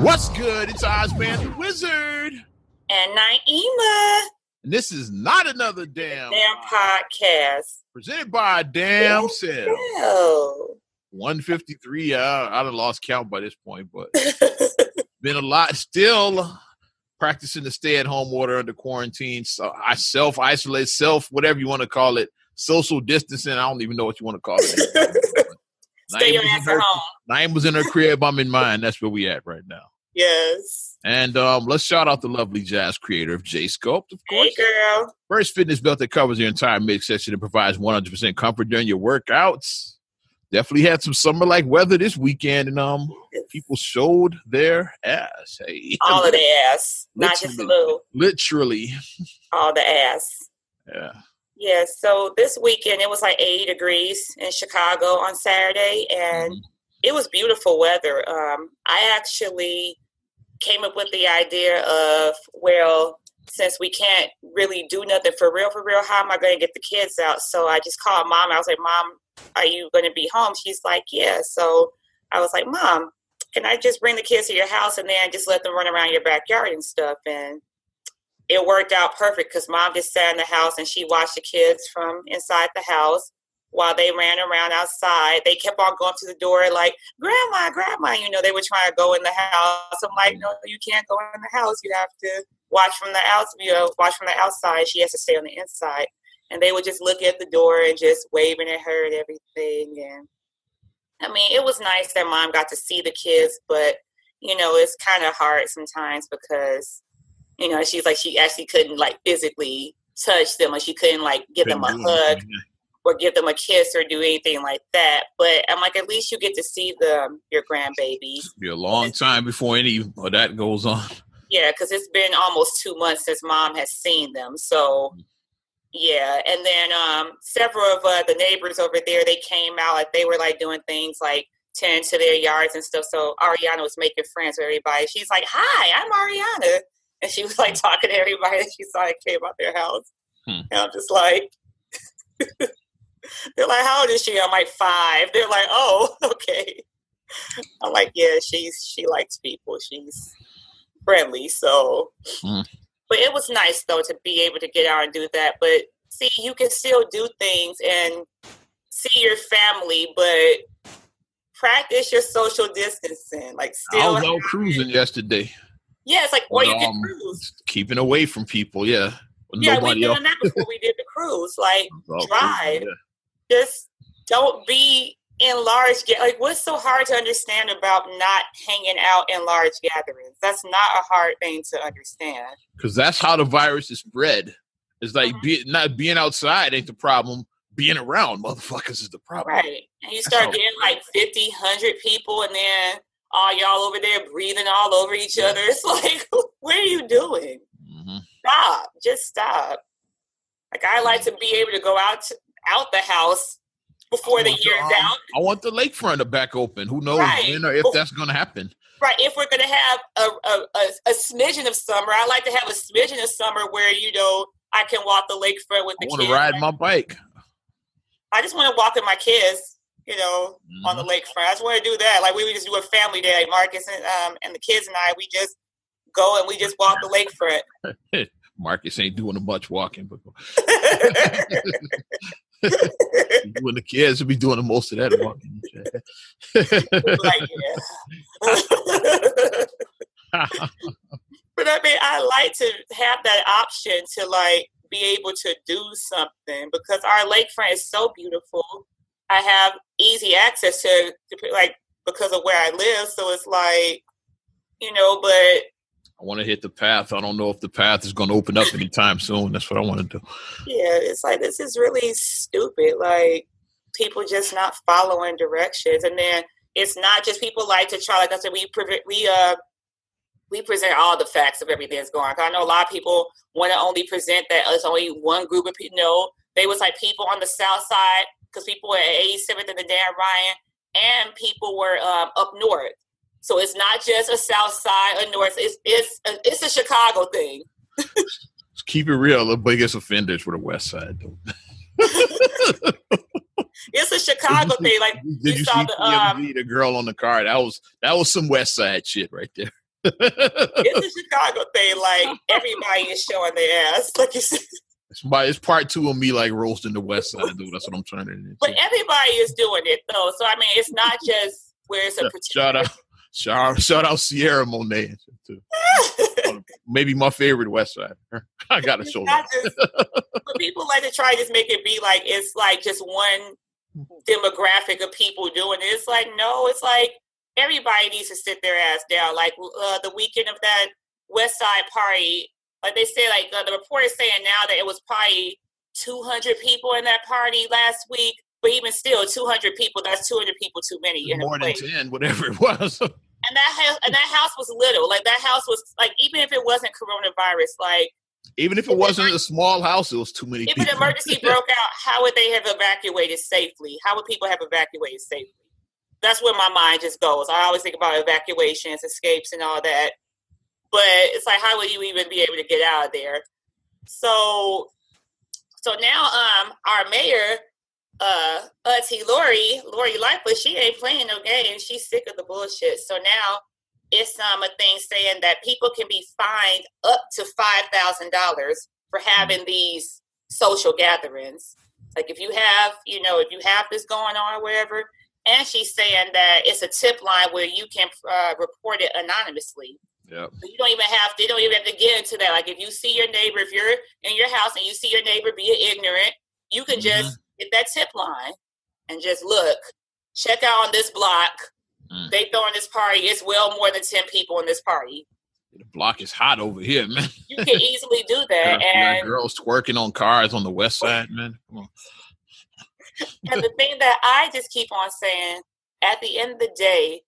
What's good? It's Ozman the Wizard. And Na'imah. And this is not another damn, damn podcast. Presented by Damn. Well. 153. Uh, I'd have lost count by this point, but been a lot still practicing the stay at home order under quarantine. So I self isolate, self, whatever you want to call it, social distancing. I don't even know what you want to call it. Stay your ass at home. Naim was in her crib. I'm in mine. That's where we at right now. Yes. And um, let's shout out the lovely jazz creator of J Sculpt, of course. Hey, girl. First fitness belt that covers your entire midsection and provides 100% comfort during your workouts. Definitely had some summer like weather this weekend, and um, people showed their ass. Hey, all of the ass, not just a little. Literally, all the ass. Yeah. Yeah, so this weekend it was like 80 degrees in Chicago on Saturday, and mm-hmm. it was beautiful weather. Um, I actually came up with the idea of, well, since we can't really do nothing for real, for real, how am I going to get the kids out? So I just called mom. I was like, Mom, are you going to be home? She's like, Yeah. So I was like, Mom, can I just bring the kids to your house and then just let them run around your backyard and stuff? And it worked out perfect because mom just sat in the house and she watched the kids from inside the house while they ran around outside. They kept on going to the door like, Grandma, Grandma, you know, they were trying to go in the house. I'm like, mm. no, you can't go in the house. You have to watch from the outside, you know, watch from the outside. She has to stay on the inside. And they would just look at the door and just waving at her and everything. And I mean, it was nice that mom got to see the kids, but you know, it's kind of hard sometimes because you know, she's like she actually couldn't like physically touch them or she couldn't like give them a hug or give them a kiss or do anything like that. But I'm like, at least you get to see them, your grandbabies. Be a long time before any of that goes on. Yeah, because it's been almost two months since mom has seen them. So yeah, and then um, several of uh, the neighbors over there, they came out like they were like doing things like tend to their yards and stuff. So Ariana was making friends with everybody. She's like, "Hi, I'm Ariana." And she was like talking to everybody that she saw that came out their house. Hmm. And I'm just like, they're like, how old is she? I'm like five. They're like, oh, okay. I'm like, yeah, she's she likes people. She's friendly. So, hmm. but it was nice though to be able to get out and do that. But see, you can still do things and see your family, but practice your social distancing. Like, still. I was out cruising yesterday. Yeah, it's like, or you can um, cruise. Keeping away from people, yeah. Yeah, we did that before we did the cruise. Like, drive. Yeah. Just don't be in large get. like what's so hard to understand about not hanging out in large gatherings that's not a hard thing to understand because that's how the virus is spread it's like mm-hmm. be, not being outside ain't the problem being around motherfuckers is the problem right and you start getting like 50 100 people and then all y'all over there breathing all over each other. It's like, what are you doing? Mm-hmm. Stop. Just stop. Like I like to be able to go out to, out the house before the year's um, out. I want the lakefront to back open. Who knows right. when or if that's going to happen. Right. If we're going to have a, a, a, a, smidgen of summer, I like to have a smidgen of summer where you know I can walk the lakefront with I the kids. I want to ride my bike. I just want to walk with my kids you know, mm-hmm. on the mm-hmm. lakefront. I just want to do that. Like we would just do a family day. Marcus and um and the kids and I, we just go and we just walk the lakefront. Marcus ain't doing a much walking, but when the kids will be doing the most of that walking. like, but I mean, I like to have that option to like be able to do something because our lakefront is so beautiful. I have easy access to, to like because of where I live. So it's like, you know, but I want to hit the path. I don't know if the path is going to open up anytime soon. That's what I want to do. Yeah, it's like this is really stupid. Like people just not following directions, and then it's not just people like to try. Like I said, we we uh we present all the facts of everything that's going on. I know a lot of people want to only present that it's only one group of people. No, they was like people on the south side because people were at 87th and the Dan Ryan, and people were um, up north. So it's not just a south side or north. It's it's a, it's a Chicago thing. keep it real. The biggest offenders were the west side, it's a Chicago thing. Like did you, see the, um, the girl on the car? That was that was some west side shit right there. it's a Chicago thing. Like everybody is showing their ass, like you said. It's, it's part two of me like roasting the West Side, dude. That's what I'm trying to do. But everybody is doing it though, so I mean, it's not just where it's a particular. Shout out, shout, shout out Sierra Monet too. Maybe my favorite West Side. I gotta show that. Just, but people like to try to just make it be like it's like just one demographic of people doing it. It's like no, it's like everybody needs to sit their ass down. Like uh, the weekend of that West Side party, like they say, like uh, the report is saying now that it was probably 200 people in that party last week. But even still, 200 people, that's 200 people too many. More than 10, whatever it was. and that house, and that house was little. Like that house was like even if it wasn't coronavirus, like even if it wasn't a small house, it was too many. If people. an emergency broke out, how would they have evacuated safely? How would people have evacuated safely? That's where my mind just goes. I always think about evacuations, escapes, and all that. But it's like, how would you even be able to get out of there? So, so now, um, our mayor, uh, Auntie Lori, Lori Lightfoot, she ain't playing no games. She's sick of the bullshit. So now it's um a thing saying that people can be fined up to five thousand dollars for having these social gatherings. Like if you have, you know, if you have this going on or whatever, and she's saying that it's a tip line where you can uh, report it anonymously. Yeah. So you don't even have to. You don't even have to get into that. Like if you see your neighbor, if you're in your house and you see your neighbor being ignorant, you can mm-hmm. just get that tip line and just look, check out on this block. Mm. They throwing this party. It's well more than ten people in this party. The block is hot over here, man. You can easily do that. and girls twerking on cars on the west side, man. Come on. and the thing that I just keep on saying, at the end of the day,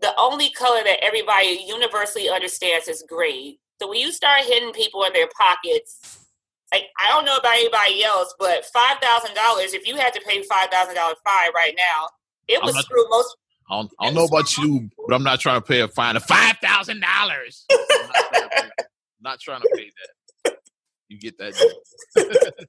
the only color that everybody universally understands is gray. So when you start hitting people in their pockets, like I don't know about anybody else, but five thousand dollars. If you had to pay five thousand dollar fine right now, it would screw most. I don't, I don't know about you, but I'm not trying to pay a fine of five thousand dollars. Not trying to pay that. You get that?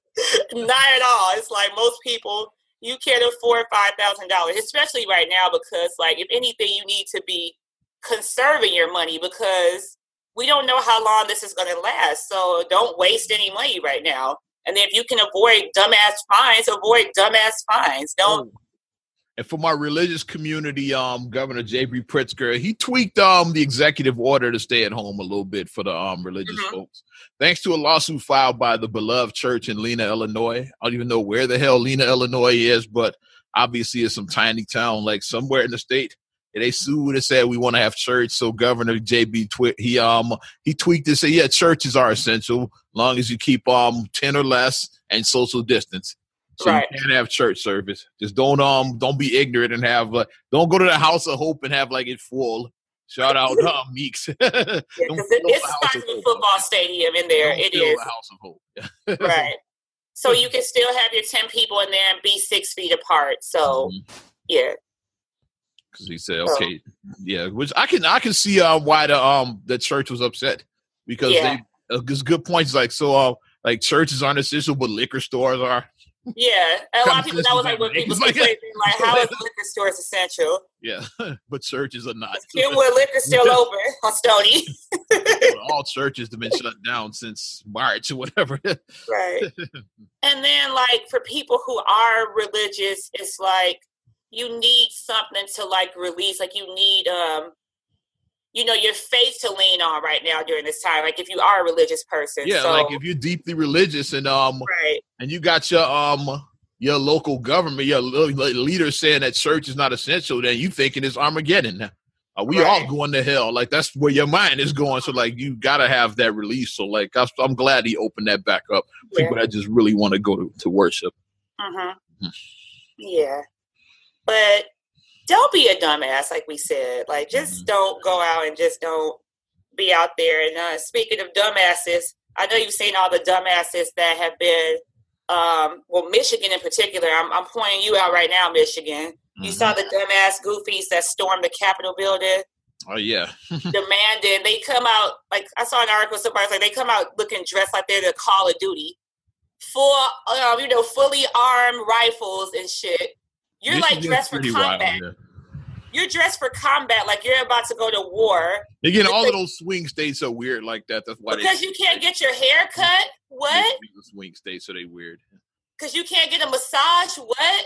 not at all. It's like most people you can't afford five thousand dollars, especially right now because like if anything you need to be conserving your money because we don't know how long this is going to last. So don't waste any money right now. And if you can avoid dumbass fines, avoid dumbass fines. Don't. Oh. And for my religious community, um, Governor J.B. Pritzker, he tweaked um the executive order to stay at home a little bit for the um religious mm-hmm. folks. Thanks to a lawsuit filed by the beloved church in Lena, Illinois. I don't even know where the hell Lena, Illinois is, but obviously it's some tiny town like somewhere in the state. And they sued and said we want to have church. So Governor JB Twi- he um he tweaked and said, yeah, churches are essential, long as you keep um ten or less and social distance. So right. you can't have church service. Just don't um don't be ignorant and have like don't go to the house of hope and have like it full. Shout out uh, Meeks. yeah, it, it's a football stadium in there. Don't it is house of hope. right. So you can still have your ten people in there and be six feet apart. So mm-hmm. yeah. Because he said, okay, so. yeah, which I can I can see um why the um the church was upset because yeah. they uh, good points like so uh, like churches aren't essential but liquor stores are. Yeah, a lot of people that was like what people say crazy. Like, how is liquor stores essential? Yeah, but churches are not. Kenwood liquor still open on Stony. all churches have been shut down since March or whatever. right. And then, like for people who are religious, it's like you need something to like release. Like you need um you know your faith to lean on right now during this time like if you are a religious person yeah so, like if you're deeply religious and um right. and you got your um your local government your leader saying that church is not essential then you thinking it's armageddon uh, we right. all going to hell like that's where your mind is going so like you gotta have that release so like i'm glad he opened that back up yeah. people that just really want to go to, worship uh-huh. mm. yeah but don't be a dumbass, like we said. Like, just mm-hmm. don't go out and just don't be out there. And uh, speaking of dumbasses, I know you've seen all the dumbasses that have been, um, well, Michigan in particular. I'm, I'm pointing you out right now, Michigan. Mm-hmm. You saw mm-hmm. the dumbass goofies that stormed the Capitol building. Oh yeah, demanding they come out like I saw an article somewhere like they come out looking dressed like they're the Call of Duty, full, um, you know, fully armed rifles and shit you're Michigan's like dressed for combat. you're dressed for combat, like you're about to go to war. Again, all of those swing states are weird like that. That's why because they, you can't get your hair cut. What? Swing states, so they weird. Because you can't get a massage. What?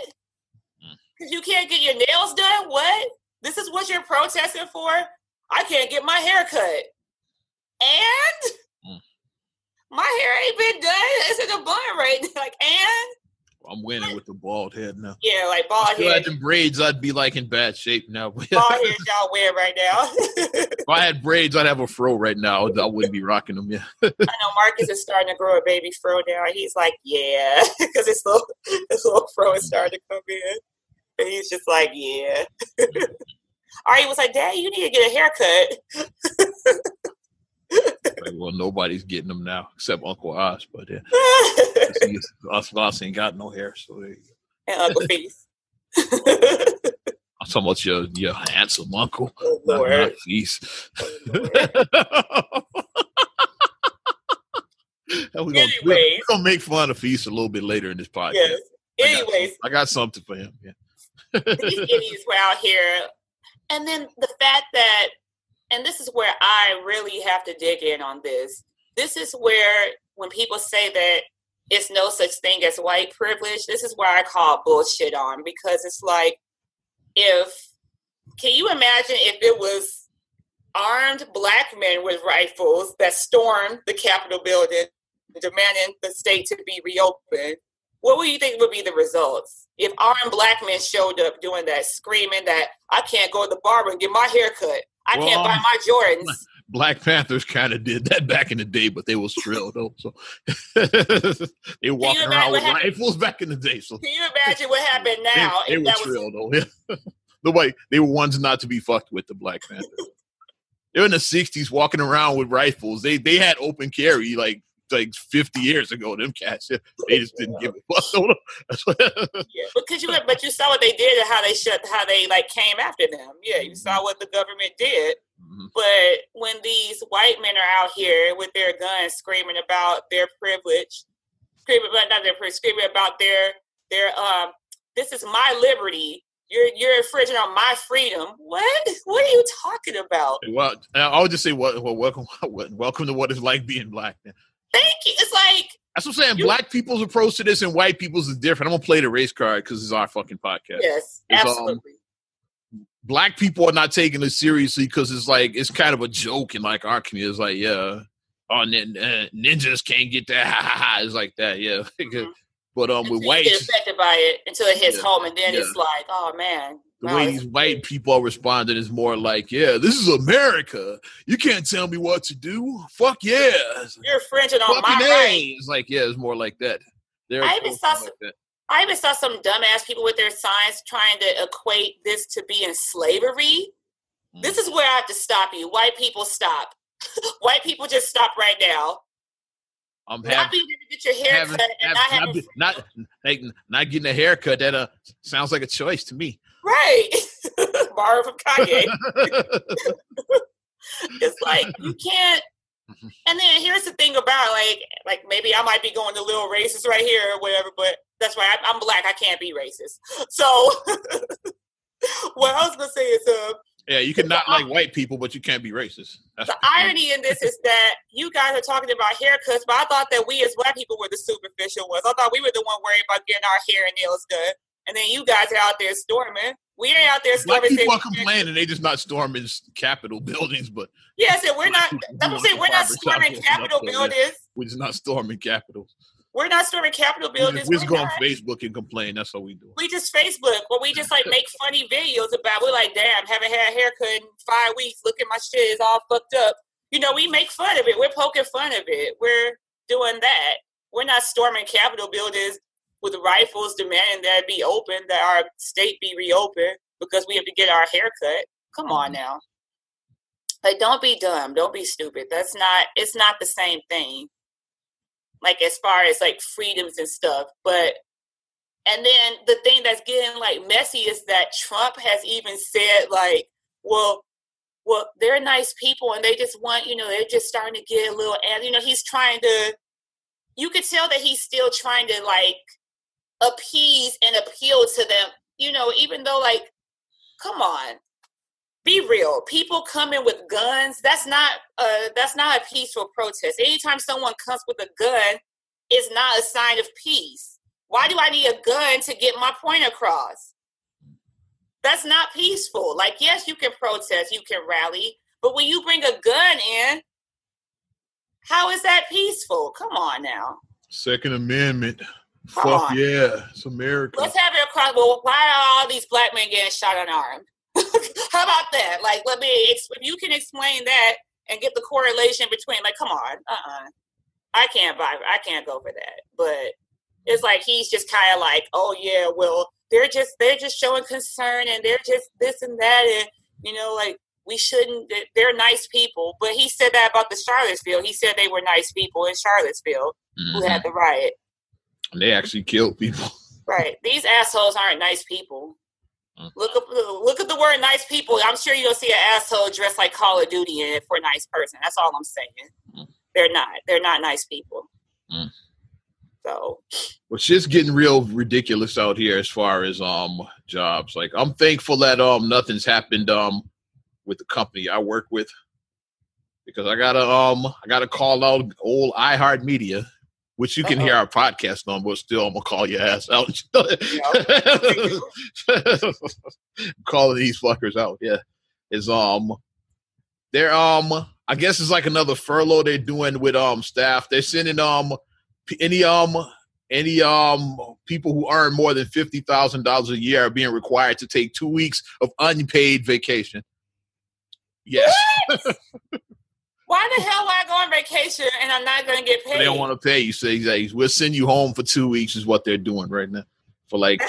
Because mm. you can't get your nails done. What? This is what you're protesting for? I can't get my hair cut. And mm. my hair ain't been done. It's in a bun right now. Like, and I'm winning with the bald head now. Yeah, like bald head. If I had them braids, I'd be like in bad shape now. bald head y'all wear right now. if I had braids, I'd have a fro right now. I wouldn't be rocking them. Yeah. I know Marcus is starting to grow a baby fro now. He's like, yeah, because his little his little fro is starting to come in, and he's just like, yeah. Ari was like, Dad, you need to get a haircut like, well, nobody's getting them now except Uncle Oz, but yeah, Us Oz ain't got no hair, so there you go. And Uncle Feast. I'm talking about your your handsome uncle, oh, not, not Feast. Oh, we're, gonna, we're gonna make fun of Feast a little bit later in this podcast. Yes. Anyways, I got, I got something for him. Yeah. These idiots were out here, and then the fact that and this is where I really have to dig in on this. This is where when people say that it's no such thing as white privilege, this is where I call bullshit on because it's like if can you imagine if it was armed black men with rifles that stormed the Capitol building demanding the state to be reopened? What would you think would be the results if armed black men showed up doing that, screaming that I can't go to the barber and get my hair cut? I well, can't buy my Jordans. Black Panthers kind of did that back in the day, but they were shrill though. So they walked around with happened? rifles back in the day. So can you imagine what happened now? they, they were shrill was... though. the way they were ones not to be fucked with the Black Panthers. They're in the '60s walking around with rifles. They they had open carry like like 50 years ago. Them cats, they just didn't give a fuck. yeah, because you but you saw what they did and how they shut, how they like came after them. Yeah, you saw mm-hmm. what the government did. Mm-hmm. But when these white men are out here with their guns screaming about their privilege, screaming about not their privilege, screaming about their their um, this is my liberty. You're you're infringing on my freedom. What? What are you talking about? Well, I would just say, well, welcome, welcome to what it's like being black. Thank you. It's like that's what I'm saying. You, Black people's approach to this and white people's is different. I'm gonna play the race card because it's our fucking podcast. Yes, it's, um, absolutely. Um, black people are not taking it seriously because it's like it's kind of a joke in like our community. It's like, yeah, oh, nin- uh, ninjas can't get that. Ha ha ha. It's like that, yeah. Mm-hmm. but um, with white, get affected by it until it hits yeah, home, and then yeah. it's like, oh man, the way these white people are responding is more like, yeah, this is America. You can't tell me what to do. Fuck yeah. You're infringing on my rights. It's like, yeah, it's more like that. I even saw some, like I even saw some dumbass people with their signs trying to equate this to being slavery. Mm. This is where I have to stop you. White people stop. white people just stop right now. I'm happy to get your haircut and not, having, not, not, not getting a haircut. That uh, sounds like a choice to me. Right. Borrow from Kanye. it's like you can't mm-hmm. and then here's the thing about like like maybe I might be going a little racist right here or whatever, but that's why I'm black. I can't be racist. So what I was gonna say is uh yeah, you can not like white people, but you can't be racist. That's the irony in this is that you guys are talking about haircuts, but I thought that we as black people were the superficial ones. I thought we were the one worried about getting our hair and nails done. And then you guys are out there storming. We ain't out there storming. Black people are complaining. They just not storming Capitol buildings, but yes, and we're not. I'm saying we're not storming Capitol buildings. We're just not storming Capitals. We're not storming Capitol buildings. We just go on Facebook and complain. That's all we do. We just Facebook. Well, we just like make funny videos about. We're like, damn, haven't had a haircut in five weeks. Look at my shit. It's all fucked up. You know, we make fun of it. We're poking fun of it. We're doing that. We're not storming Capitol buildings with rifles demanding that it be open, that our state be reopened because we have to get our hair cut. Come on mm-hmm. now. Like don't be dumb. Don't be stupid. That's not it's not the same thing. Like as far as like freedoms and stuff. But and then the thing that's getting like messy is that Trump has even said like, well, well, they're nice people and they just want, you know, they're just starting to get a little and you know, he's trying to you could tell that he's still trying to like appease and appeal to them, you know, even though like, come on, be real. People coming with guns, that's not uh that's not a peaceful protest. Anytime someone comes with a gun, it's not a sign of peace. Why do I need a gun to get my point across? That's not peaceful. Like, yes, you can protest, you can rally, but when you bring a gun in, how is that peaceful? Come on now. Second Amendment. Come Fuck on. yeah, it's America. Let's have it across. Well, why are all these black men getting shot unarmed? How about that? Like, let me, if you can explain that and get the correlation between, like, come on, uh uh-uh. uh I can't buy, I can't go for that. But it's like he's just kind of like, oh yeah, well, they're just they're just showing concern and they're just this and that and you know like we shouldn't they're nice people but he said that about the charlottesville he said they were nice people in charlottesville mm-hmm. who had the riot and they actually killed people. Right. These assholes aren't nice people. Mm-hmm. look up look at the word nice people. I'm sure you'll see an asshole dressed like call of duty in it for a nice person. That's all i'm saying. Mm-hmm. they're not. They're not nice people. Mm. So, well, shit's getting real ridiculous out here as far as um jobs. Like, I'm thankful that um nothing's happened um with the company I work with. Because I gotta um I gotta call out old iHeart Media, which you can Uh-oh. hear our podcast on, but still I'm gonna call your ass out. Calling these fuckers out, yeah. Is um they're um I guess it's like another furlough they're doing with um staff. They're sending um any um any um people who earn more than fifty thousand dollars a year are being required to take two weeks of unpaid vacation. Yes. Why the hell would I go on vacation and I'm not going to get paid? They don't want to pay you. So exactly, we'll send you home for two weeks. Is what they're doing right now for like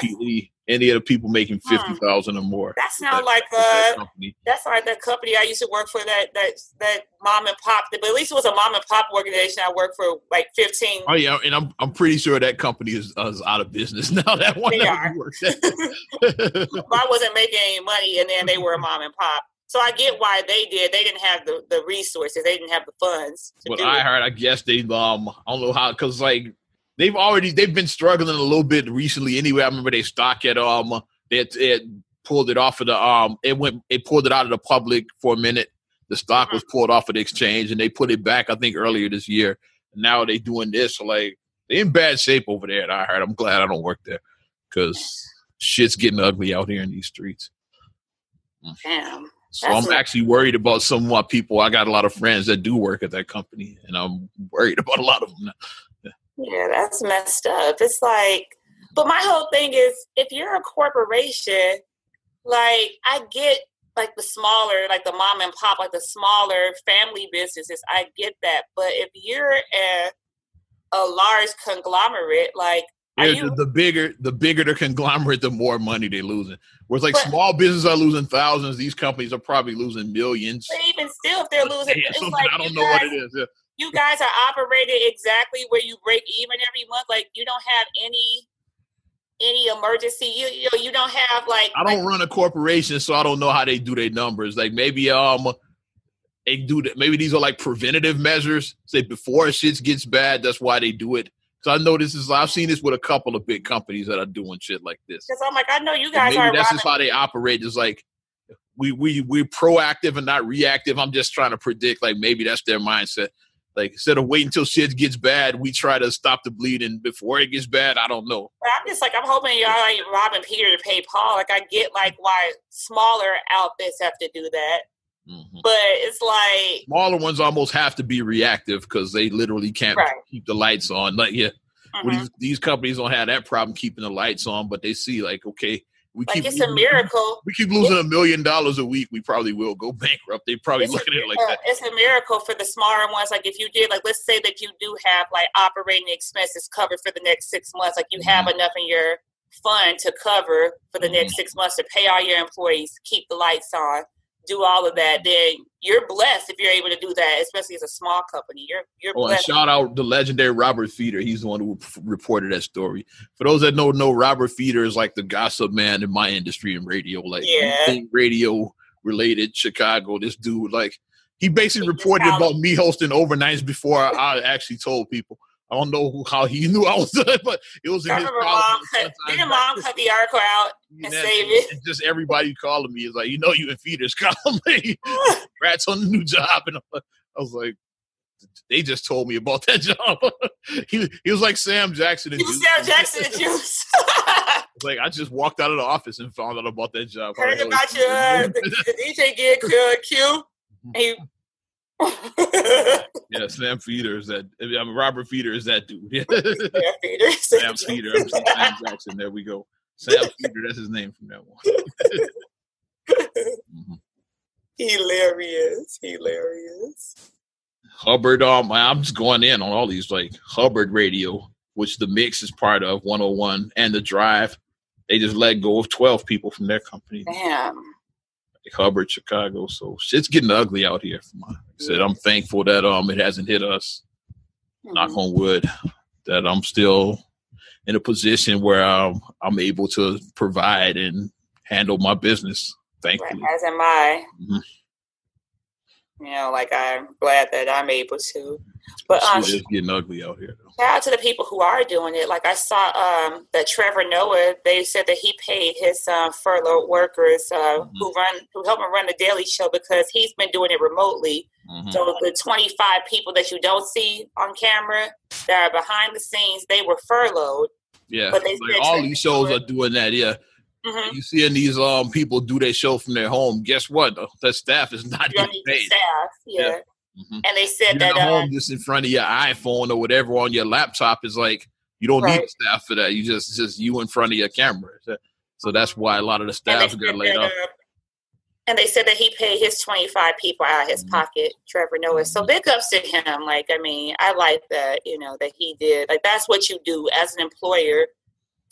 any of the people making hmm. fifty thousand or more. That sounds like uh, that that's like that company I used to work for. That that that mom and pop. But at least it was a mom and pop organization. I worked for like fifteen. Oh yeah, and I'm I'm pretty sure that company is, uh, is out of business now. That one they are. I wasn't making any money, and then they were a mom and pop. So I get why they did. They didn't have the, the resources. They didn't have the funds. But I it. heard, I guess they um I don't know how because like they've already they've been struggling a little bit recently. Anyway, I remember they stock at um it it pulled it off of the um it went it pulled it out of the public for a minute. The stock mm-hmm. was pulled off of the exchange and they put it back. I think earlier this year. now they're doing this. So like they in bad shape over there. I heard. I'm glad I don't work there because shit's getting ugly out here in these streets. Damn. So That's I'm actually worried about some of my people. I got a lot of friends that do work at that company, and I'm worried about a lot of them. Now. Yeah, that's messed up. It's like, but my whole thing is if you're a corporation, like I get like the smaller, like the mom and pop, like the smaller family businesses, I get that. But if you're a a large conglomerate, like you, the, the, bigger the bigger the conglomerate, the more money they're losing. Whereas like but, small businesses are losing thousands, these companies are probably losing millions. But even still, if they're losing, yeah, it's like I don't know guys, what it is. Yeah you guys are operating exactly where you break even every month. Like you don't have any any emergency. You you, know, you don't have like I don't like, run a corporation, so I don't know how they do their numbers. Like maybe um they do that. Maybe these are like preventative measures. Say before shit gets bad, that's why they do it. So I know this is. I've seen this with a couple of big companies that are doing shit like this. Because I'm like, I know you guys are. That's just how they operate. Is like we we we're proactive and not reactive. I'm just trying to predict. Like maybe that's their mindset. Like instead of waiting until shit gets bad, we try to stop the bleeding before it gets bad. I don't know. I'm just like I'm hoping y'all like robbing Peter to pay Paul. Like I get like why smaller outfits have to do that. Mm-hmm. But it's like smaller ones almost have to be reactive because they literally can't right. keep the lights on. Like yeah, mm-hmm. well, these, these companies don't have that problem keeping the lights on, but they see like okay, we like keep it's losing, a miracle. We keep losing a million dollars a week. We probably will go bankrupt. They probably it's looking a, at it like that. It's a miracle for the smaller ones. Like if you did, like let's say that you do have like operating expenses covered for the next six months. Like you mm-hmm. have enough in your fund to cover for the mm-hmm. next six months to pay all your employees, keep the lights on do all of that, then you're blessed if you're able to do that, especially as a small company. You're you're oh, blessed. shout out the legendary Robert Feder. He's the one who reported that story. For those that don't know, Robert Feder is like the gossip man in my industry in radio, like yeah. radio related Chicago. This dude, like, he basically reported about me hosting overnights before I actually told people. I don't know how he knew I was there, but it was in his mom cut, Didn't mom cut the article out and save it? And just everybody calling me is like, you know, you in Feder's calling me. Rats on the new job, and I was like, they just told me about that job. he, he was like Sam Jackson. He was Sam Jackson and Juice. like I just walked out of the office and found out about that job. Heard about your the, the DJ gig uh, Q. He yeah, Sam Feder is that. I mean, Robert Feder is that dude. Yeah. Sam Feder. Sam Feder. I'm Sam Jackson. There we go. Sam Feder. That's his name from that one. mm-hmm. Hilarious. Hilarious. Hubbard. Um, I'm just going in on all these like Hubbard Radio, which the mix is part of 101 and the Drive. They just let go of 12 people from their company. Damn. Hubbard, Chicago. So shit's getting ugly out here. My, like I said, I'm thankful that um it hasn't hit us. Mm-hmm. Knock on wood. That I'm still in a position where I'm, I'm able to provide and handle my business. Thankfully, as am I. Mm-hmm. You know, like I'm glad that I'm able to. But um, it's getting ugly out here. Though. Shout out to the people who are doing it. Like I saw um, that Trevor Noah. They said that he paid his uh, furloughed workers uh, mm-hmm. who run who help him run the Daily Show because he's been doing it remotely. Mm-hmm. So the 25 people that you don't see on camera that are behind the scenes, they were furloughed. Yeah, but they like all these shows are doing that. Yeah. Mm-hmm. You seeing these um people do their show from their home. Guess what? The staff is not getting paid. Staff, yeah. yeah. Mm-hmm. And they said You're that uh, home just in front of your iPhone or whatever on your laptop is like you don't right. need staff for that. You just just you in front of your camera. So that's why a lot of the staff got laid off. Uh, and they said that he paid his 25 people out of his mm-hmm. pocket, Trevor Noah. So big ups to him. Like, I mean, I like that, you know, that he did. Like, that's what you do as an employer.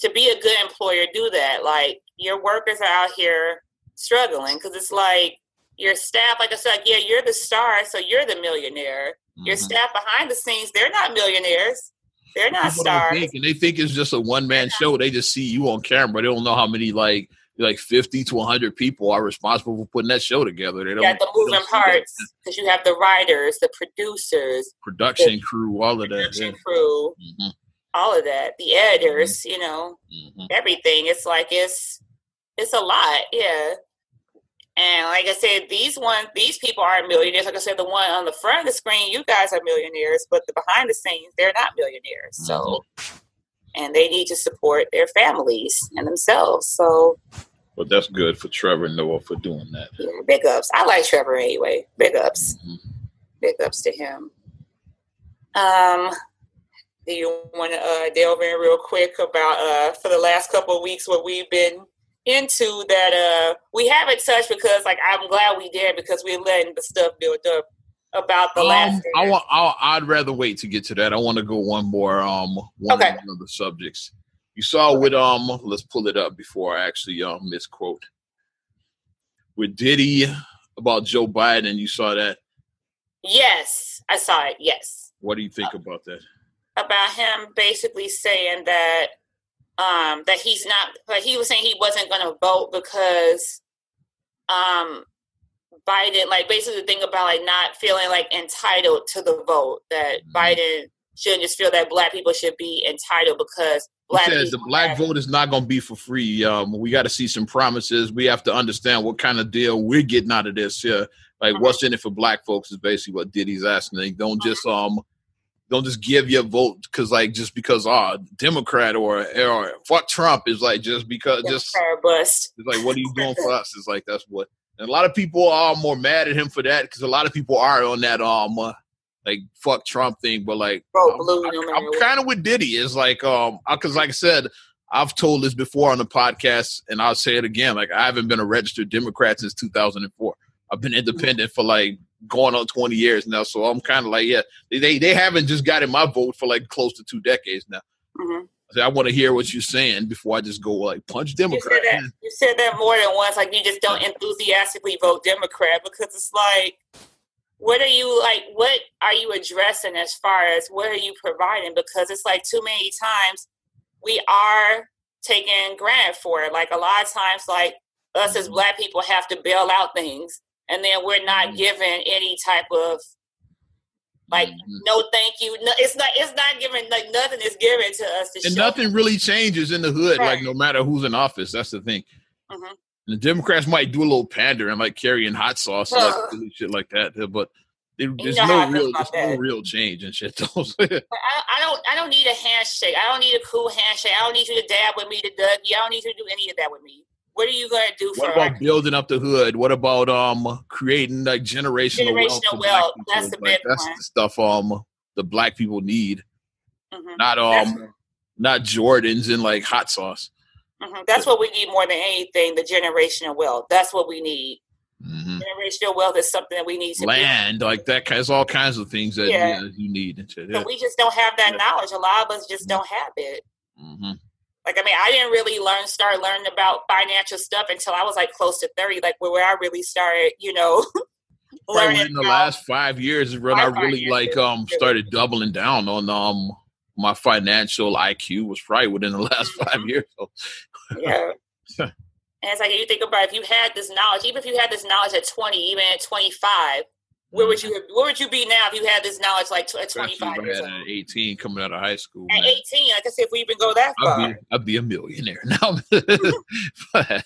To be a good employer, do that. Like, your workers are out here struggling because it's like your staff, like I said, yeah, you're the star, so you're the millionaire. Mm-hmm. Your staff behind the scenes, they're not millionaires. They're not stars. Think, and they think it's just a one man show. They just see you on camera. They don't know how many like like 50 to 100 people are responsible for putting that show together. They don't, have the moving parts because you have the writers, the producers, production the crew, all of that. Production yeah. crew, mm-hmm. All of that, the editors, mm-hmm. you know, mm-hmm. everything. It's like it's it's a lot, yeah. And like I said, these ones, these people aren't millionaires. Like I said, the one on the front of the screen, you guys are millionaires, but the behind the scenes, they're not millionaires. So mm-hmm. and they need to support their families and themselves. So But that's good for Trevor Noah for doing that. Yeah, big ups. I like Trevor anyway. Big ups. Mm-hmm. Big ups to him. Um do you want to uh, delve in real quick about uh, for the last couple of weeks what we've been into that uh we haven't touched because like I'm glad we did because we're letting the stuff build up about the um, last. I want. i would rather wait to get to that. I want to go one more. Um, one okay. of the subjects you saw with um. Let's pull it up before I actually um misquote. With Diddy about Joe Biden, you saw that. Yes, I saw it. Yes. What do you think uh, about that? About him basically saying that um, that he's not. Like he was saying, he wasn't going to vote because um, Biden, like basically the thing about like not feeling like entitled to the vote. That mm-hmm. Biden shouldn't just feel that black people should be entitled because black says the black vote is not going to be for free. Um, we got to see some promises. We have to understand what kind of deal we're getting out of this. Yeah, like mm-hmm. what's in it for black folks is basically what Diddy's asking. They don't just um don't just give your vote because like just because ah oh, Democrat or or fuck Trump is like just because just bust. It's like what are you doing for us? It's like that's what and a lot of people are more mad at him for that because a lot of people are on that um uh, like fuck Trump thing, but like Bro, blue, I'm, no I'm kind of with Diddy. It's like um because like I said. I've told this before on the podcast, and I'll say it again. Like I haven't been a registered Democrat since 2004. I've been independent for like going on 20 years now. So I'm kind of like, yeah, they they haven't just gotten my vote for like close to two decades now. Mm-hmm. I, I want to hear what you're saying before I just go like punch Democrat. You said, that, you said that more than once. Like you just don't enthusiastically vote Democrat because it's like, what are you like? What are you addressing as far as what are you providing? Because it's like too many times we are taking grant for it. Like a lot of times, like us as mm-hmm. black people have to bail out things and then we're not mm-hmm. given any type of Like mm-hmm. no, thank you. No, it's not. It's not given. Like nothing is given to us. To and nothing really changes in the hood. Right. Like no matter who's in office, that's the thing. Mm-hmm. The Democrats might do a little pandering, like carrying hot sauce, like, shit like that. But there's no real, there's no real change and shit. I, I, don't, I don't need a handshake. I don't need a cool handshake. I don't need you to dab with me, to Dougie. I don't need you to do any of that with me. What are you going to do? What about building up the hood? What about um creating like generational, generational wealth? wealth. That's the like, That's the stuff um the black people need. Mm-hmm. Not um that's, not Jordans and like hot sauce. Mm-hmm. That's what we need more than anything. The generational wealth. That's what we need. Mm-hmm. Generational wealth is something that we need to land, like that. Has all kinds of things that yeah. you, you need. Yeah. we just don't have that knowledge. A lot of us just mm-hmm. don't have it. Mm-hmm. Like I mean, I didn't really learn start learning about financial stuff until I was like close to thirty, like where, where I really started, you know. learning in the last five years is when I really like um started doubling down on um my financial IQ was right within the last mm-hmm. five years. So. yeah. And it's like you think about if you had this knowledge, even if you had this knowledge at 20, even at 25, where would mm-hmm. you where would you be now if you had this knowledge like at 25 years old? At 18 coming out of high school. At man. 18, like I said, if we even go that far. I'd be, I'd be a millionaire now. I,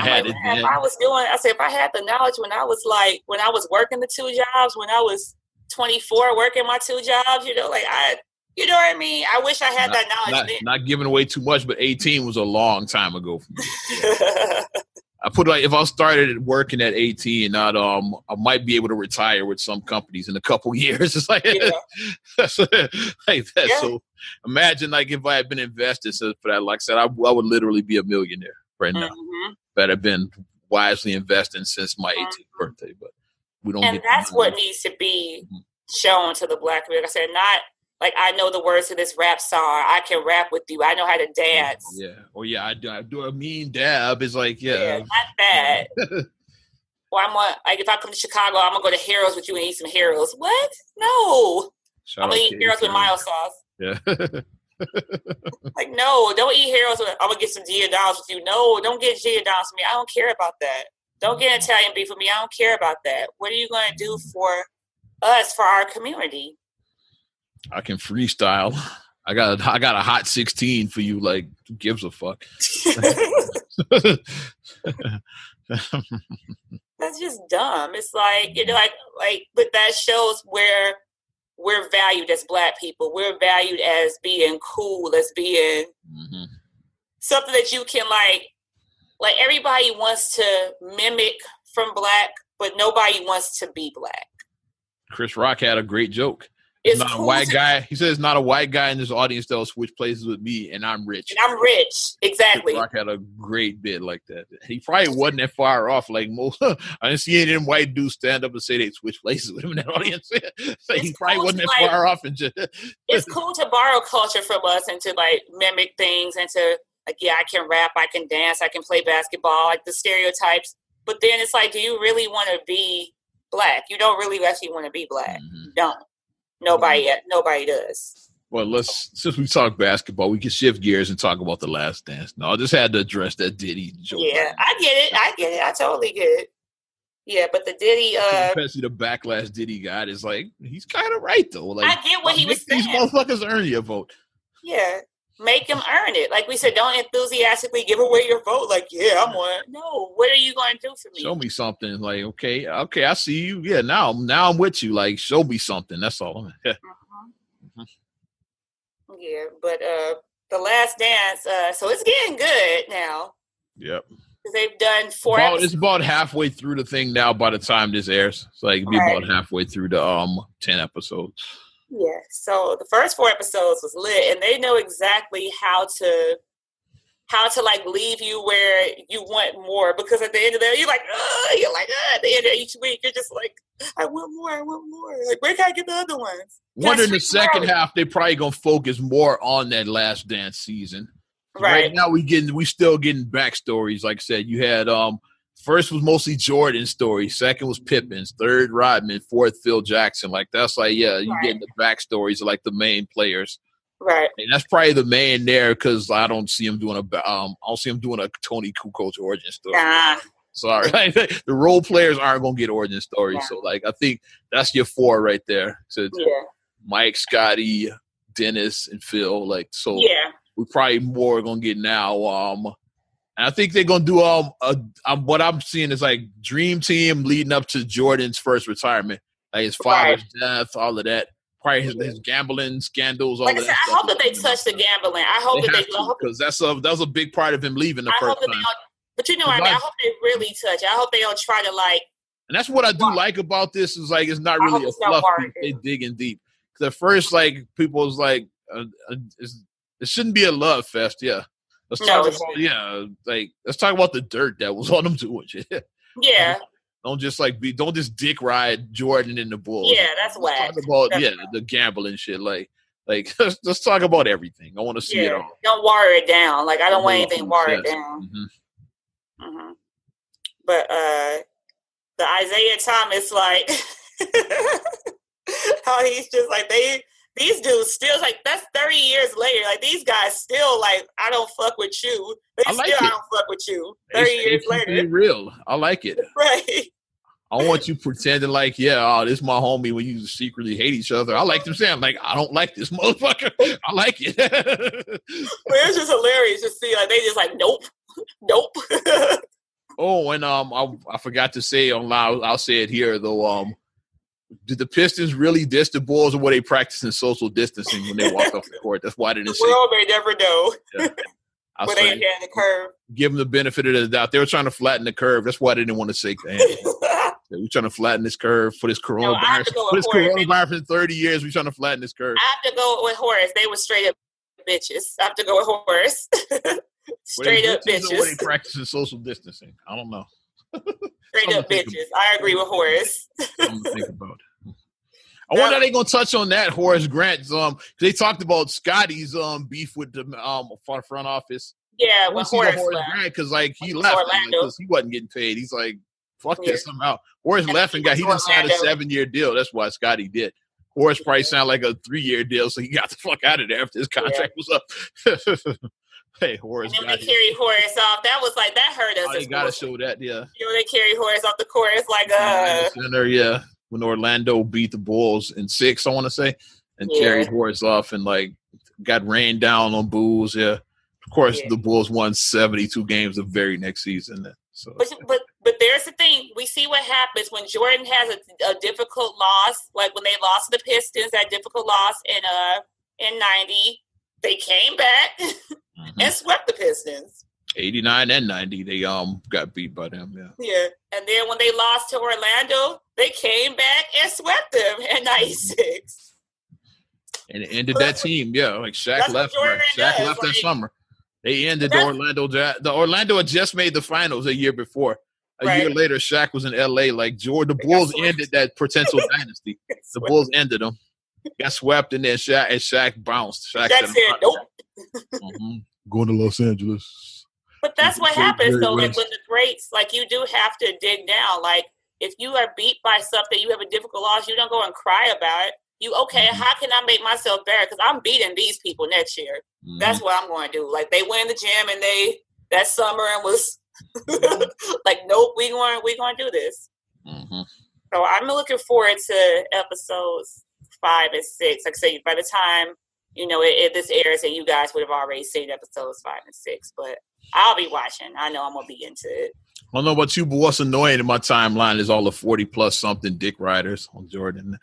had it, if I was doing, I said, if I had the knowledge when I was like, when I was working the two jobs, when I was 24 working my two jobs, you know, like I you know what I mean? I wish I had not, that knowledge. Not, not, giving away too much, but 18 was a long time ago for me. I put like if I started working at 18, I'd um I might be able to retire with some companies in a couple years. It's like, yeah. like that. Yeah. So imagine like if I had been invested for that, like I said, I, I would literally be a millionaire right now. Mm-hmm. That have been wisely investing since my 18th mm-hmm. birthday. But we don't. And that's what needs to be mm-hmm. shown to the black community. Like I said, not like I know the words to this rap song. I can rap with you. I know how to dance. Yeah. Oh yeah, I do. I do a mean dab. It's like yeah, yeah not bad. well, I'm gonna like if I come to Chicago, I'm gonna go to Harold's with you and eat some Harold's. What? No. Shout I'm gonna eat Harold's with mild sauce. Yeah. like no, don't eat Harold's. With, I'm gonna get some Giordano's with you. No, don't get Giordano's with me. I don't care about that. Don't get Italian beef with me. I don't care about that. What are you gonna do for us for our community? I can freestyle. I got a, I got a hot 16 for you. Like, who gives a fuck? That's just dumb. It's like you know, like like, but that shows where we're valued as Black people. We're valued as being cool, as being mm-hmm. something that you can like. Like everybody wants to mimic from Black, but nobody wants to be Black. Chris Rock had a great joke it's not cool a white guy. He says not a white guy in this audience that'll switch places with me, and I'm rich. And I'm rich, exactly. Rock had a great bit like that. He probably wasn't that far off. Like most, I didn't see any white dudes stand up and say they switch places with him in that audience. so he probably cool wasn't that like, far off. And just it's cool to borrow culture from us and to like mimic things and to like, yeah, I can rap, I can dance, I can play basketball, like the stereotypes. But then it's like, do you really want to be black? You don't really actually want to be black. Mm-hmm. You don't. Nobody, nobody does. Well, let's since we talk basketball, we can shift gears and talk about the Last Dance. No, I just had to address that Diddy joke. Yeah, I get it. I get it. I totally get it. Yeah, but the Diddy, uh, especially the backlash Diddy got is like he's kind of right though. Like I get what he was saying. These motherfuckers earn your vote. Yeah, make them earn it. Like we said, don't enthusiastically give away your vote. Like, yeah, I'm on. No, what are you going to do for me? Show me something. Like, okay, okay, I see you. Yeah, now, now I'm with you. Like, show me something. That's all. yeah. Mm-hmm. yeah, but uh, the Last Dance. Uh, so it's getting good now. Yep. They've done four. About, it's about halfway through the thing now. By the time this airs, it's like be right. about halfway through the um ten episodes. Yeah. So the first four episodes was lit, and they know exactly how to how to like leave you where you want more because at the end of the day you're like oh you're like oh, at the end of each week you're just like I want more I want more. Like where can I get the other ones? Wonder in the second half they probably gonna focus more on that last dance season. Right, right. now we getting we still getting backstories like I said you had um First was mostly Jordan's story. Second was Pippen's. Third Rodman. Fourth Phil Jackson. Like that's like yeah, you right. get the backstories of like the main players. Right. And that's probably the main there because I don't see him doing a um I don't see him doing a Toni Kukoc origin story. Nah, Sorry, the role players aren't gonna get origin stories. Yeah. So like, I think that's your four right there. So yeah. Mike, Scottie, Dennis, and Phil. Like, so yeah, we're probably more gonna get now. Um, and I think they're gonna do all a, um what I'm seeing is like dream team leading up to Jordan's first retirement, like his father's right. death, all of that. Probably his, his gambling scandals. All like I, said, I hope that they touch the gambling. I hope they that they because that's a that was a big part of him leaving the I first time. But you know what I mean? I hope they really touch. I hope they don't try to like. And that's what I do like about this is like it's not really a fluff. They digging deep. The first like people like, uh, uh, it shouldn't be a love fest. Yeah, let's no, talk about yeah, like let's talk about the dirt that was on them doing shit. Yeah. Don't just like be. Don't just dick ride Jordan in the Bulls. Yeah, that's whack. Talk about that's yeah whack. the gambling shit. Like like let's, let's, talk about everything. I want to see yeah. it all. Don't water it down. Like I don't want anything watered down. Mm-hmm. Mm-hmm. But uh, the Isiah Thomas, like, how he's just like they these dudes still like that's 30 years later. Like these guys still like I don't fuck with you. They I like still it. I don't fuck with you. 30 it's, years it's later. real. I like it. Right. I want you pretending like, yeah, oh, this is my homie when you secretly hate each other. I like them saying, I'm like, I don't like this motherfucker. I like it. but it's just hilarious to see like they just like, nope, nope. Oh, and um, I, I forgot to say on I'll, I'll say it here though. Um, did the Pistons really diss the Bulls, or were they practicing social distancing when they walked off the court? That's why they didn't. The world may never know. Yeah. I they the curve. Give them the benefit of the doubt. They were trying to flatten the curve. That's why they didn't want to say they were trying to flatten this curve for this coronavirus. No, for this coronavirus in 30 years, we're trying to flatten this curve. I have to go with Horace. They were straight up bitches. I have to go with Horace. Straight up bitches. Were they practicing social distancing? I don't know. Straight up bitches. I agree with Horace. think about it. I wonder how they gonna touch on that Horace Grant. Um, they talked about Scottie's um beef with the um front office. Yeah, with Horace, Horace Grant because like he left because like, he wasn't getting paid. He's like, fuck yeah. this somehow. Horace and left and got he didn't sign a seven year deal. That's why Scottie did. Horace probably signed like a three year deal, so he got the fuck out of there after his contract yeah. was up. Hey, Horace. And then they carry Horace off. That was like that hurt us. Oh, you gotta show that, yeah. You know, they carry Horace off the court. It's like uh center, yeah. When Orlando beat the Bulls in six, I want to say, and yeah. carried Horace off and like got rained down on Bulls. Yeah, of course yeah. the Bulls won seventy two games the very next season. So, but but but there's the thing. We see what happens when Jordan has a, a difficult loss, like when they lost the Pistons, that difficult loss in uh in ninety. They came back. mm-hmm. and swept the Pistons. 89 and 90 they um got beat by them yeah yeah and then when they lost to orlando they came back and swept them in 96 and it ended that team yeah like Shaq left right? Shaq does. left like, that summer they ended the orlando the orlando had just made the finals a year before a right. year later Shaq was in LA like Jordan the Bulls ended that potential dynasty the Bulls ended them got swept and then Shaq and Shaq bounced Shaq, Shaq said nope mm-hmm going to Los Angeles. But that's what happens though. Like when the greats, like you do have to dig down. Like if you are beat by something, you have a difficult loss, you don't go and cry about it. You okay? Mm-hmm. How can I make myself better? Because I'm beating these people next year. Mm-hmm. That's what I'm going to do. Like they went in the gym and they that summer and was like, nope, we going we going to do this. Mm-hmm. So I'm looking forward to episodes five and six. Like I say, by the time you know, if this airs and you guys would have already seen episodes five and six, but I'll be watching. I know I'm gonna be into it. I don't know about you, but what's annoying in my timeline is all the 40 plus something dick riders on Jordan.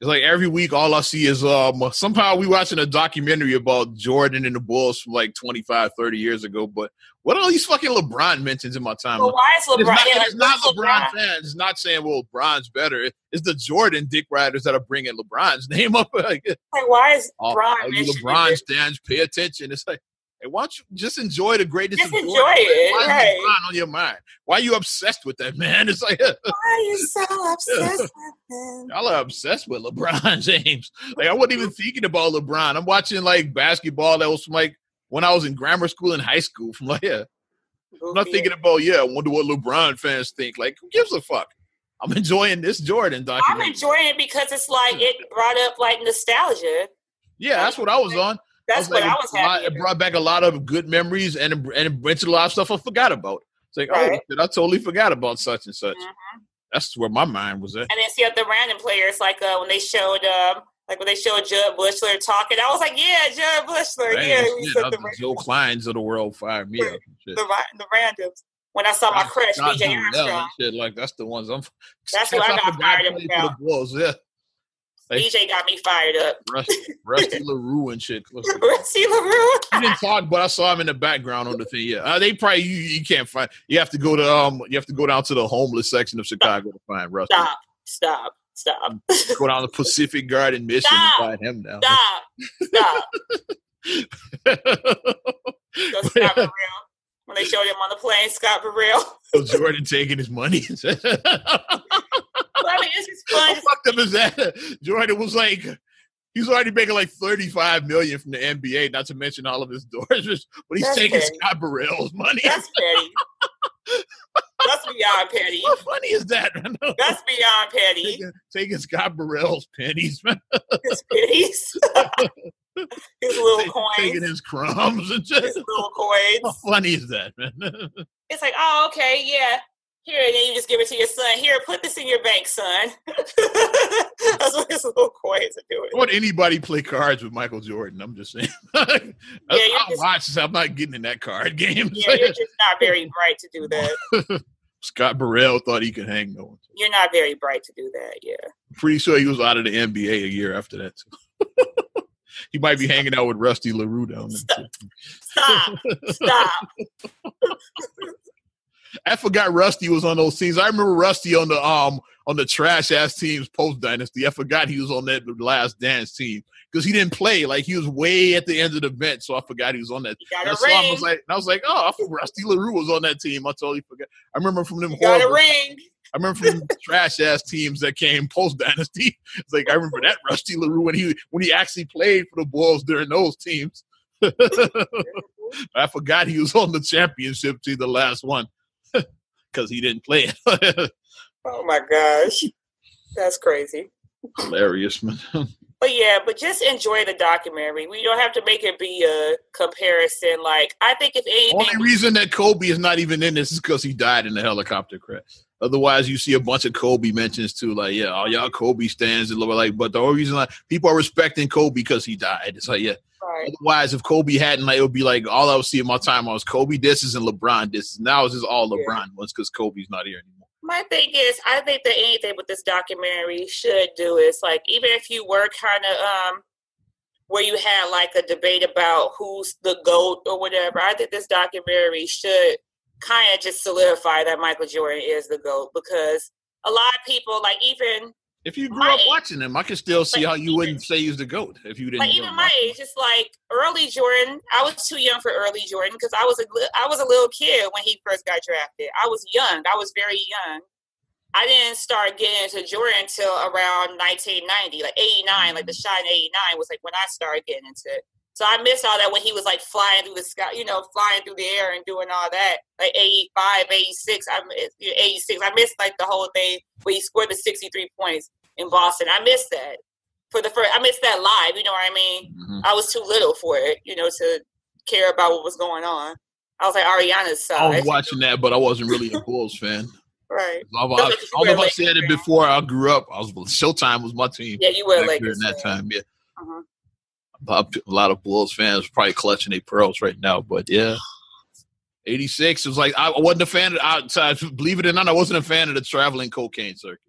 It's like every week, all I see is um somehow we watching a documentary about Jordan and the Bulls from like 25, 30 years ago. But what are all these fucking LeBron mentions in my time? Well, why is LeBron? It's not, yeah, it's not LeBron, LeBron, fans. It's not saying well LeBron's better. It's the Jordan dick riders that are bringing LeBron's name up. like, why is LeBron? Oh, LeBron stands. Pay attention. It's like Hey, why don't you just enjoy the greatness just of enjoy it, why right? on your mind? Why are you obsessed with that man? It's like why are you so obsessed with him? Y'all are obsessed with LeBron James. Like I wasn't even thinking about LeBron. I'm watching like basketball that was from like when I was in grammar school and high school. From like yeah, I'm not thinking about yeah. I wonder what LeBron fans think. Like who gives a fuck? I'm enjoying this Jordan documentary. I'm enjoying it because it's like it brought up like nostalgia. Yeah, that's what I was on. That's I what like, I was happy. It brought back a lot of good memories and and it mentioned a lot of stuff I forgot about. It's like, right. oh, I totally forgot about such and such. Mm-hmm. That's where my mind was at. And then see other random players, like uh, when they showed, um, like when they showed Jud Buechler talking, I was like, yeah, Jud Buechler, yeah. yeah the, Joe Kleines of the world fired me up. The, the randoms. When I saw my crush, BJ Armstrong. Shit, like that's the ones I'm. That's who I got fired up about. The yeah. BJ got me fired up. Rusty, Rusty LaRue and shit. Rusty LaRue. he didn't talk, but I saw him in the background on the thing. Yeah, uh, they probably you, you, can't find. You have to go to um. You have to go down to the homeless section of Chicago to find Rusty. Stop! Stop! Stop! go down to Pacific Garden Mission Stop. and find him now. Stop! Stop! Scott Burrell. When they showed him on the plane, Scott Burrell. Jordan taking his money. I mean, it's just fun. How fucked up is that? Jordan was like, he's already making like 35 million from the NBA, not to mention all of his doors, but he's That's taking petty. Scott Burrell's money. That's petty. That's beyond petty. How funny is that? That's beyond petty. Taking, taking Scott Burrell's pennies, man. His pennies. his little coins. Taking his crumbs and just his little coins. How funny is that, man? it's like, oh, okay, yeah. Here, and then you just give it to your son. Here, put this in your bank, son. That's what his little coins are doing. I want anybody play cards with Michael Jordan. I'm just saying. yeah, I'll just, watch this. I'm not getting in that card game. Yeah, you're just not very bright to do that. Scott Burrell thought he could hang no one. You're not very bright to do that, yeah. Pretty sure he was out of the NBA a year after that, too. he might be hanging out with Rusty LaRue down there. Stop. Stop. I forgot Rusty was on those teams. I remember Rusty on the um on the trash ass teams post dynasty. I forgot he was on that last dance team because he didn't play. Like he was way at the end of the bench, so I forgot he was on that. Got a ring. I was like, I was like, oh, I thought Rusty LaRue was on that team. I totally forgot. I remember from them. You a ring. I remember from trash ass teams that came post dynasty. It's like I remember that Rusty LaRue when he when he actually played for the Bulls during those teams. I forgot he was on the championship team, the last one because he didn't play it. oh my gosh, that's crazy. Hilarious, man. But yeah, but just enjoy the documentary. We don't have to make it be a comparison. Like I think if anything, only reason that Kobe is not even in this is because he died in the helicopter crash. Otherwise, you see a bunch of Kobe mentions too, like yeah, all y'all Kobe stands and like. But the only reason like people are respecting Kobe because he died. It's like yeah. Right. Otherwise, if Kobe hadn't, like, it would be like all I would see in my time I was Kobe disses and LeBron disses. Now it's just all LeBron yeah. ones because Kobe's not here anymore. My thing is, I think that anything with this documentary should do is like, even if you were kind of um, where you had like a debate about who's the goat or whatever, I think this documentary should kind of just solidify that Michael Jordan is the GOAT because a lot of people, like even if you grew up age, watching him, I can still see how you even, wouldn't say he's the GOAT if you didn't. But even my age, it's like early Jordan. I was too young for early Jordan because I was a I was a little kid when he first got drafted. I was young. I was very young. I didn't start getting into Jordan until around 1990, like 89, like the mm-hmm. shot in 89 was like when I started getting into it. So I missed all that when he was like flying through the sky, you know, flying through the air and doing all that. Like 85, 86, I missed, 86. I missed like the whole thing where he scored the 63 points in Boston. I missed that for the first, I missed that live, you know what I mean? Mm-hmm. I was too little for it, you know, to care about what was going on. I was like Ariana's side. I was watching that, but I wasn't really a Bulls fan. Right. I, I, I, I if I said it before I grew up. I was Showtime was my team. Yeah, you were like during that time. Yeah. Uh-huh a lot of Bulls fans probably clutching their pearls right now, but yeah. 86 was like I wasn't a fan of outside believe it or not I wasn't a fan of the traveling cocaine circuit.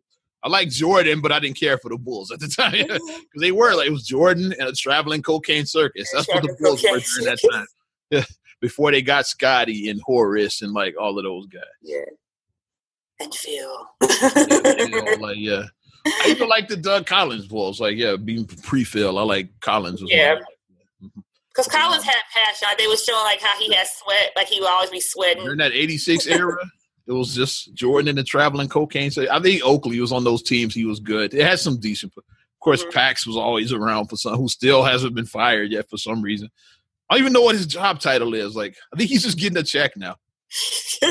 I like Jordan, but I didn't care for the Bulls at the time because they were like it was Jordan and a traveling cocaine circus. That's what the Bulls were during that time. Yeah, before they got Scottie and Horace and like all of those guys. Yeah, and Phil. yeah, like yeah, I even like the Doug Collins Bulls. Like, yeah, being pre-Phil, I like Collins. yeah. Because mm-hmm. Collins had passion. They was showing like how he had sweat, like he would always be sweating. During that '86 era, it was just Jordan and the traveling cocaine. So I think Oakley was on those teams. He was good. It had some decent. Of course, mm-hmm. Pax was always around for some who still hasn't been fired yet for some reason. I don't even know what his job title is. Like, I think he's just getting a check now.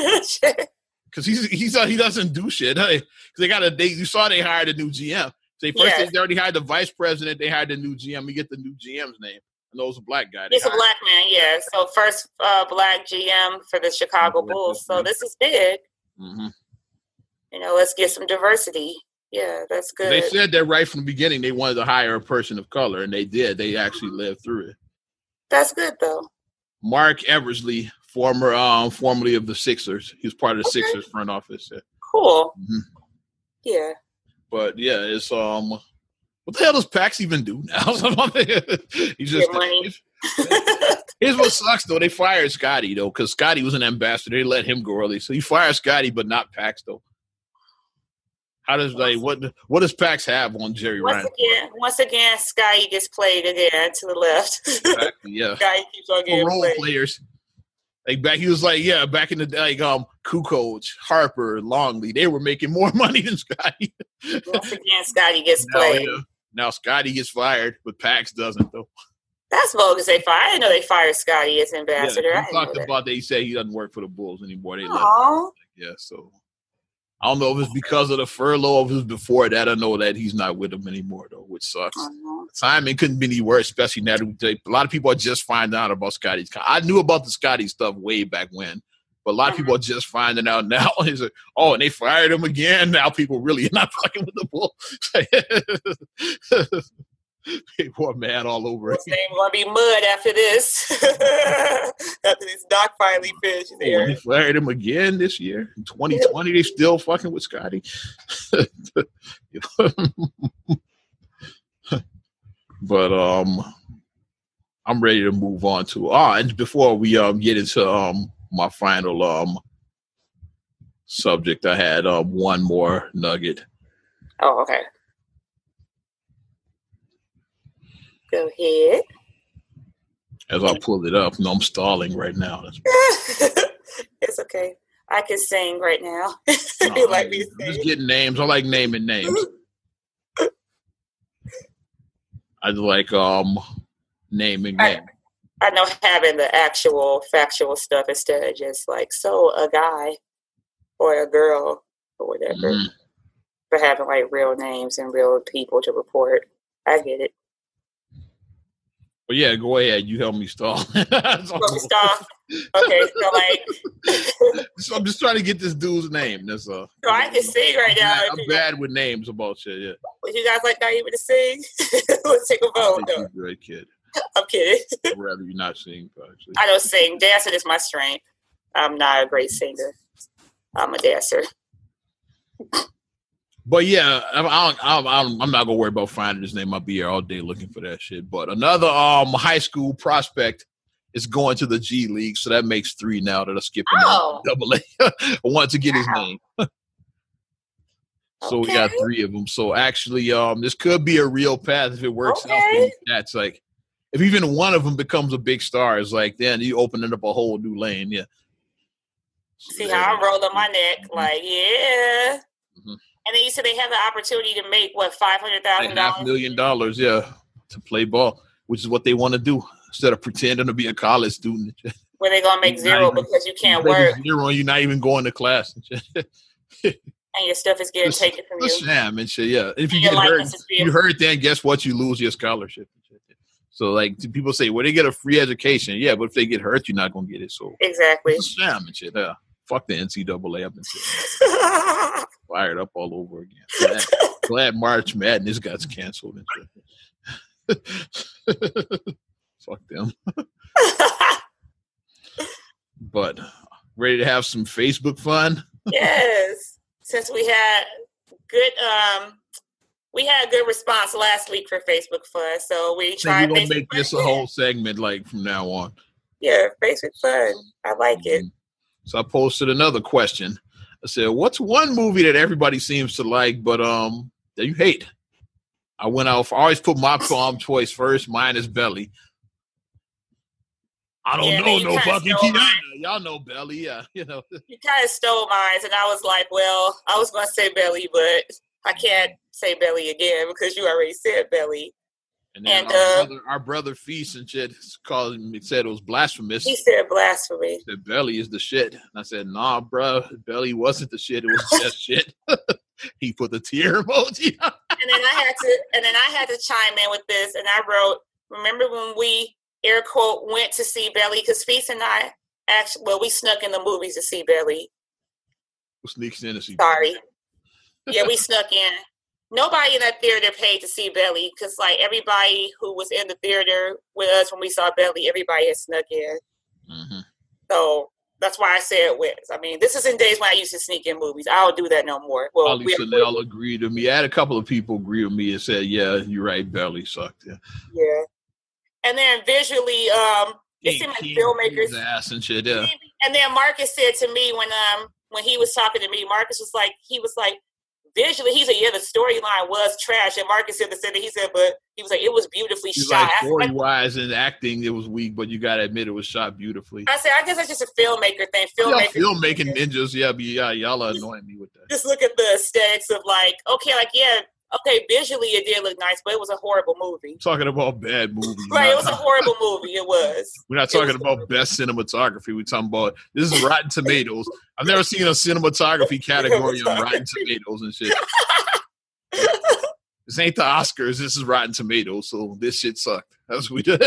because he's he's uh, he doesn't do shit. Because they got a they you saw they hired a new GM. They first yes. they already hired the vice president. They hired the new GM. We get the new GM's name. know it was a black guy. He's a black man, yeah. So first uh, black GM for the Chicago Bulls. So this is big. Mm-hmm. You know, let's get some diversity. Yeah, that's good. They said that right from the beginning. They wanted to hire a person of color, and they did. They actually lived through it. That's good, though. Marc Eversley, former, um, formerly of the Sixers. He was part of the okay. Sixers front office. Yeah. Cool. Mm-hmm. Yeah. But yeah, it's um, what the hell does Pax even do now? he's just money. Here's what sucks though. They fired Scottie though, because Scottie was an ambassador. They let him go early, so he fired Scottie, but not Pax though. How does like what what does Pax have on Jerry once Ryan? Again, once again, Scottie gets played again to the left. Exactly. Yeah. Scottie keeps on getting role played. players. Like back, he was like, yeah, back in the day, like um, Kukoc, Harper, Longley, they were making more money than Scottie. once again, Scottie gets now, played. Yeah, now Scottie gets fired, but Pax doesn't though. That's bogus. They fired. I didn't know they fired Scottie as ambassador. Yeah, talked about that. He said he doesn't work for the Bulls anymore. They left. Yeah, so I don't know if it's because of the furlough or if it was before that. I know that he's not with them anymore though, which sucks. Uh-huh. Timing couldn't be any worse, especially now that a lot of people are just finding out about Scottie's. I knew about the Scottie stuff way back when, but a lot of uh-huh. people are just finding out now. Like, oh, and they fired him again. Now people really are not fucking with the bull. People are mad all over it. Name gonna be mud after this. after this doc finally finishes there. Oh, they fired him again this year. In 2020, they still fucking with Scottie. but um I'm ready to move on to ah and before we um get into um my final um subject, I had um one more nugget. Oh, okay. Go ahead. As I pull it up, no, I'm stalling right now. it's okay. I can sing right now. no, like me I'm just getting names. I like naming names. I like um naming I, names. I know having the actual factual stuff instead of just like so a guy or a girl or whatever. For having like real names and real people to report. I get it. But yeah, go ahead. You help me stall. stall. Okay, so like, so I'm just trying to get this dude's name. That's all. So I can sing right I'm now. Bad, I'm bad with names about shit. Yeah. Would you guys like not even to sing? Let's take a vote. You're great kid. I'm kidding. I'd rather you not sing. Actually. I don't sing. Dancing is my strength. I'm not a great singer. I'm a dancer. But yeah, I, am not gonna worry about finding his name. I'll be here all day looking for that shit. But another um high school prospect is going to the G League, so that makes three now that are skipping oh. double A. I want to get his name. so okay. we got three of them. So actually, um, this could be a real path if it works okay. out. That's like if even one of them becomes a big star, it's like then you opening up a whole new lane. Yeah. See how I'm rolling my neck, like yeah. And then you said they have the opportunity to make what five hundred thousand dollars, half million dollars, yeah, to play ball, which is what they want to do instead of pretending to be a college student. Where they gonna make zero even, because you can't work. Zero, you're not even going to class. and your stuff is getting taken from you. Sham and shit. Yeah, if you get hurt, you hurt, then guess what? You lose your scholarship. So like people say, well, they get a free education. Yeah, but if they get hurt, you're not gonna get it. So exactly. It's sham and shit. Yeah. Fuck the NCAA. I've been fired up all over again. Glad, glad March Madness got canceled. Fuck them. but ready to have some Facebook fun? yes. Since we had good um we had a good response last week for Facebook fun, so we tried. We're gonna make this a whole segment like from now on. Yeah, Facebook fun. I like mm-hmm. it. So I posted another question. I said, "What's one movie that everybody seems to like, but um that you hate?" I went out. I always put my palm choice first. Mine is Belly. I don't yeah, know no fucking Keanu. Y'all know Belly, yeah. You know. You kind of stole mine, and I was like, "Well, I was going to say Belly, but I can't say Belly again because you already said Belly." And then and, our, uh, brother, our brother Feast and shit called him, said it was blasphemous. He said blasphemy. He said Belly is the shit. And I said, nah, bro, Belly wasn't the shit. It was just shit. he put the tear emoji. and then I had to, and then I had to chime in with this, and I wrote, remember when we air quote went to see Belly because Feast and I actually well we snuck in the movies to see Belly. Who sneaks in to see? Sorry. yeah, we snuck in. Nobody in that theater paid to see Belly because like everybody who was in the theater with us when we saw Belly, everybody had snuck in. Mm-hmm. So that's why I say it wins. I mean, this is in days when I used to sneak in movies. I don't do that no more. Well, Ali all agreed with me. I had a couple of people agree with me and said, "Yeah, you're right. Belly sucked." Yeah. Yeah. And then visually, um, it seemed like filmmakers ass and shit. Yeah. And then Marcus said to me when um when he was talking to me, Marcus was like, he was like, visually, he said, yeah, the storyline was trash. And Marcus said the same He said, but he was like, it was beautifully He's shot. Like, story wise and acting, it was weak, but you got to admit it was shot beautifully. I said, I guess that's just a filmmaker thing. Filmmaker yeah, filmmaking ninjas, yeah, yeah, y'all are annoying me with that. Just look at the aesthetics of like, okay, like yeah, okay, visually it did look nice, but it was a horrible movie. Talking about bad movie. right, it was a horrible movie. It was. We're not talking about best cinematography. We're talking about this is Rotten Tomatoes. I've never seen a cinematography category on Rotten Tomatoes and shit. this ain't the Oscars. This is Rotten Tomatoes. So this shit sucked. That's what we did.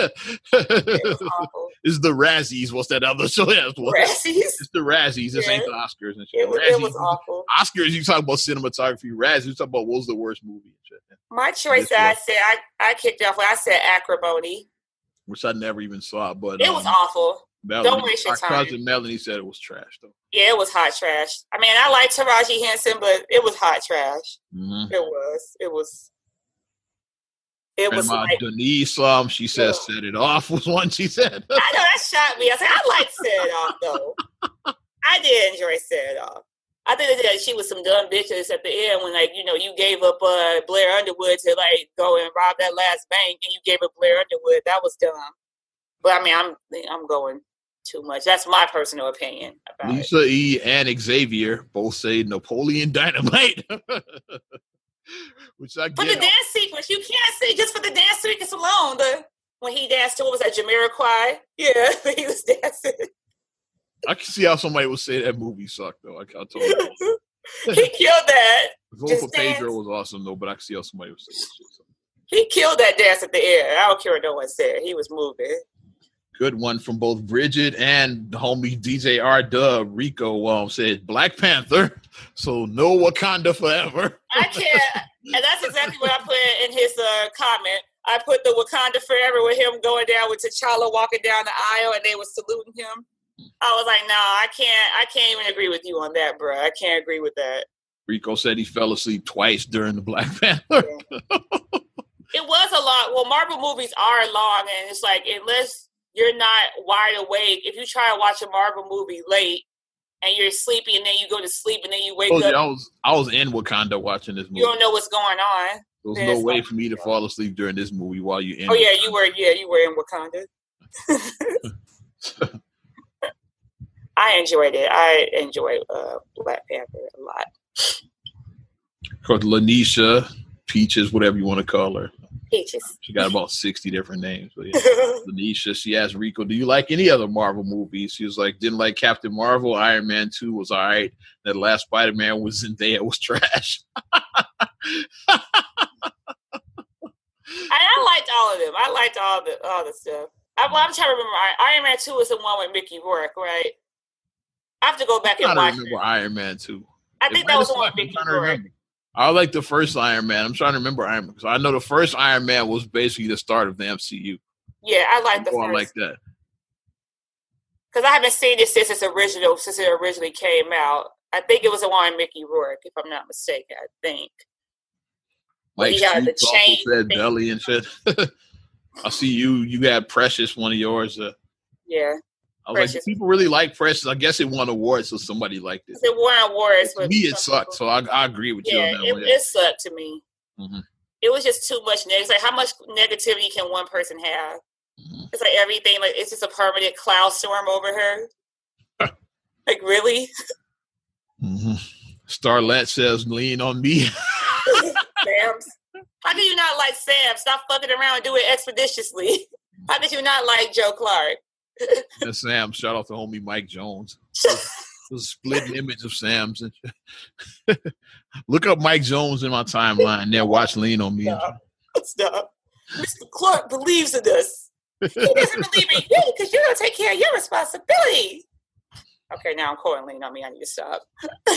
This is the Razzies. What's that other show? Yeah, Razzies. It's the Razzies. This yeah. ain't the Oscars and shit. It, was, Razzies, it was awful. Oscars, you talk about cinematography. Razzies, you talk about what was the worst movie and shit. My choice that I said I, I kicked off I said acrimony. Which I never even saw, but it um, was awful. Melanie, Don't waste your time. cousin Melanie said it was trash though. Yeah, it was hot trash. I mean, I like Taraji Henson, but it was hot trash. Mm-hmm. It was. It was. It and was like, Denise, um, she said, yeah. "Set it off" was one she said. I know that shocked me. I said, "I like "Set It Off" though. I did enjoy "Set It Off." I think that she was some dumb bitches at the end when, like, you know, you gave up uh, Blair Underwood to like go and rob that last bank, and you gave up Blair Underwood. That was dumb. But I mean, I'm I'm going too much. That's my personal opinion about Lisa it. E. and Xavier both say Napoleon Dynamite. Which I get. For the dance sequence, you can't say just for the dance sequence alone. The when he danced to what was that Jamiroquai? Yeah, he was dancing. I can see how somebody would say that movie sucked though. I, I told you. he killed that. Vote for Pedro was awesome though, but I can see how somebody would say that shit. He killed that dance at the end. I don't care what no one said. He was moving good one from both Bridget and the homie DJ R Dub Rico um, said Black Panther, so no Wakanda forever. I can't, and that's exactly what I put in his uh, comment. I put the Wakanda forever with him going down with T'Challa walking down the aisle, and they were saluting him. I was like, no, I can't. I can't even agree with you on that, bro. I can't agree with that. Rico said he fell asleep twice during the Black Panther. Yeah. it was a lot. Well, Marvel movies are long, and it's like unless you're not wide awake. If you try to watch a Marvel movie late and you're sleepy and then you go to sleep and then you wake up. I was I was in Wakanda watching this movie. You don't know what's going on. There's no way for me to fall asleep during this movie while you're in. Oh yeah, you were. Yeah, you were in Wakanda. I enjoyed it. I enjoyed uh, Black Panther a lot. Called Lanisha, Peaches, whatever you want to call her. Peaches. She got about 60 different names. But yeah. Lanisha, she asked Rico, Do you like any other Marvel movies? She was like, Didn't like Captain Marvel. Iron Man 2 was all right. That last Spider Man was in there, it was trash. I, liked all of them. I liked all the all the stuff. I, am trying to remember. Iron Man 2 is the one with Mickey Rourke, right? I have to go back and watch. I remember it. Iron Man 2. I think that was the one with Mickey Rourke. I like the first Iron Man. I'm trying to remember Iron Man because I know the first Iron Man was basically the start of the MCU. Yeah, I like the first. I like that because I haven't seen it since its original since it originally came out. I think it was the one Mickey Rourke, if I'm not mistaken. I think. Like he had the chain said belly and shit. I see you. You got Precious, one of yours. Uh, yeah. I was like, people really like Precious. I guess it won awards, so somebody liked it. It won awards. To me, it sucked. So I, I agree with yeah, you on that it, one. It sucked to me. Mm-hmm. It was just too much negative. Like, how much negativity can one person have? Mm-hmm. It's like everything. Like, it's just a permanent cloud storm over her. like, really? Mm-hmm. Starlet says, "Lean on me." Sam's. How do you not like Sam? Stop fucking around and do it expeditiously. How did you not like Joe Clark? Sam, shout out to homie Mike Jones. The split image of Sam's. Look up Mike Jones in my timeline. There, watch Lean on Me. Stop. Stop. Mr. Clark believes in us. he doesn't believe in you because you don't take care of your responsibility. Okay, now I'm calling lean on me. I need to stop.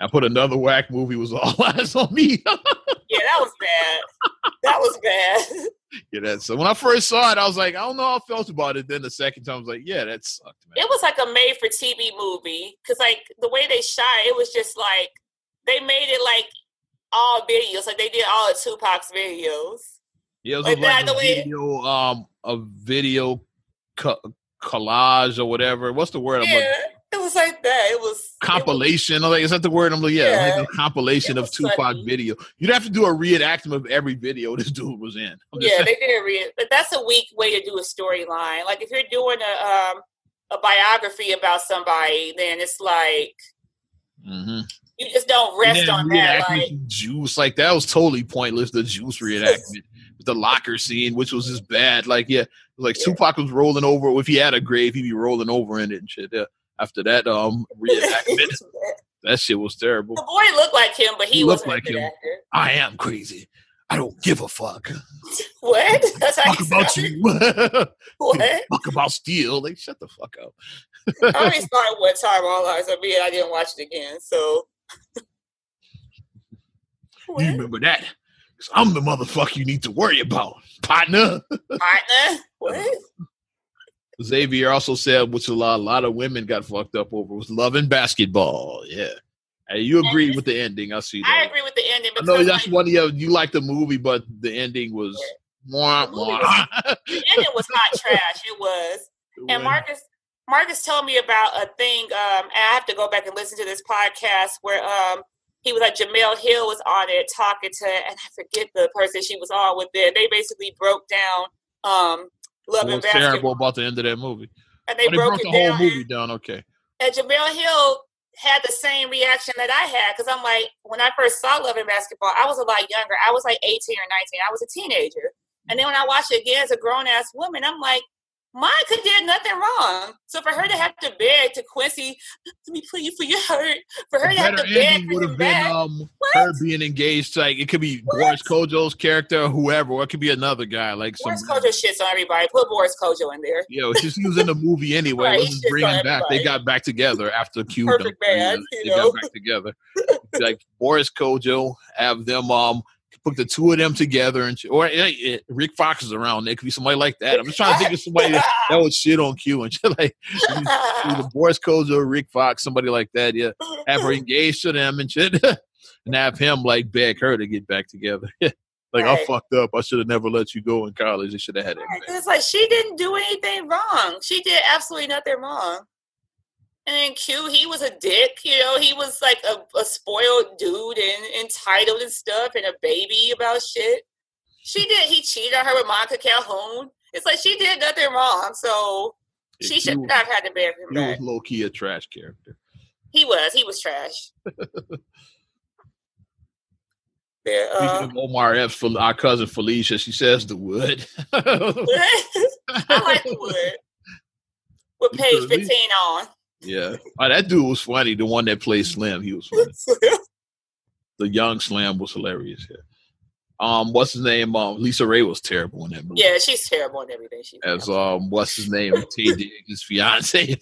I put another whack movie was all eyes on me. yeah, that was bad. That was bad. Yeah, that so when I first saw it, I was like, I don't know how I felt about it. Then the second time I was like, yeah, that sucked, man. It was like a made for TV movie. Cause like the way they shot it was just like they made it like all videos. Like they did all of Tupac's videos. Yeah, it was like, like a video, um, a video co- collage or whatever. What's the word? Yeah, it was like that. It was compilation. It was, like, is that the word? I'm like, yeah, yeah like a compilation of Tupac funny. video. You'd have to do a reenactment of every video this dude was in. Yeah, saying. they did a re. But that's a weak way to do a storyline. Like if you're doing a um a biography about somebody, then it's like. Mm-hmm. You just don't rest on that. Like, juice, like that was totally pointless. The juice reenactment, the locker scene, which was just bad. Like, yeah, like yeah. Tupac was rolling over. If he had a grave, he'd be rolling over in it and shit. Yeah. After that um reenactment, that shit was terrible. The boy looked like him, but he, he looked like him. Actor. I am crazy. I don't give a fuck. What? That's how fuck about you. what? fuck about steel. Like shut the fuck up. I only started time all eyes on me, I didn't watch it again. So. you remember that? Cause I'm the motherfucker you need to worry about, partner. Partner? What? Xavier also said, which a lot, a lot of women got fucked up over, was Love and Basketball. Yeah. Hey, you agree with the ending? I see that. I agree with the ending. I know that's like, one of you. You like the movie, but the ending was. Yeah. the, was the ending was hot trash. It was. And Marcus, Marcus told me about a thing. Um, and I have to go back and listen to this podcast where um, he was like Jemele Hill was on it talking to, and I forget the person she was on with. It. They basically broke down um, Love and Basketball. terrible about the end of that movie. And they, oh, they broke, broke the whole movie down. Okay. And Jemele Hill had the same reaction that I had because I'm like, when I first saw Love and Basketball, I was a lot younger. I was like 18 or 19. I was a teenager. And then when I watched it again as a grown ass woman, I'm like, Monica did nothing wrong. So for her to have to beg to Quincy, let me plead for your hurt. For her to have to beg would have been um, her being engaged. Like it could be what? Boris Kodjoe's character, or whoever, or it could be another guy. Like Boris some, Kodjoe shits on everybody. Put Boris Kodjoe in there. Yeah, just he was in the movie anyway. right, Let's bring him back. They got back together after Q. Perfect man. They got back together. like Boris Kodjoe, have them um put the two of them together and or uh, Rick Fox is around. There could be somebody like that. I'm just trying to think of somebody that, that would shit on Q and shit like the Boris Kodjoes or Rick Fox, somebody like that. Yeah, have her engaged to them and shit, and have him like beg her to get back together. like right. I fucked up. I should have never let you go in college. I should have had it. Right. It's like she didn't do anything wrong. She did absolutely nothing wrong. And then Q, he was a dick, you know, he was like a, a spoiled dude and entitled and stuff and a baby about shit. She did, he cheated on her with Monica Calhoun. It's like she did nothing wrong, so she should was, not have had to bear him he back. was low key a trash character. He was, he was trash. Yeah, uh, Omar Epps, our cousin Felicia, she says the wood. I like the wood. With page 15 on. Yeah. Oh, that dude was funny. The one that played Slim, he was funny. the young Slim was hilarious. Yeah. Um, what's his name? Um, LisaRaye was terrible in that movie. Yeah, she's terrible in everything she As um, what's his name? Taye Diggs' fiance.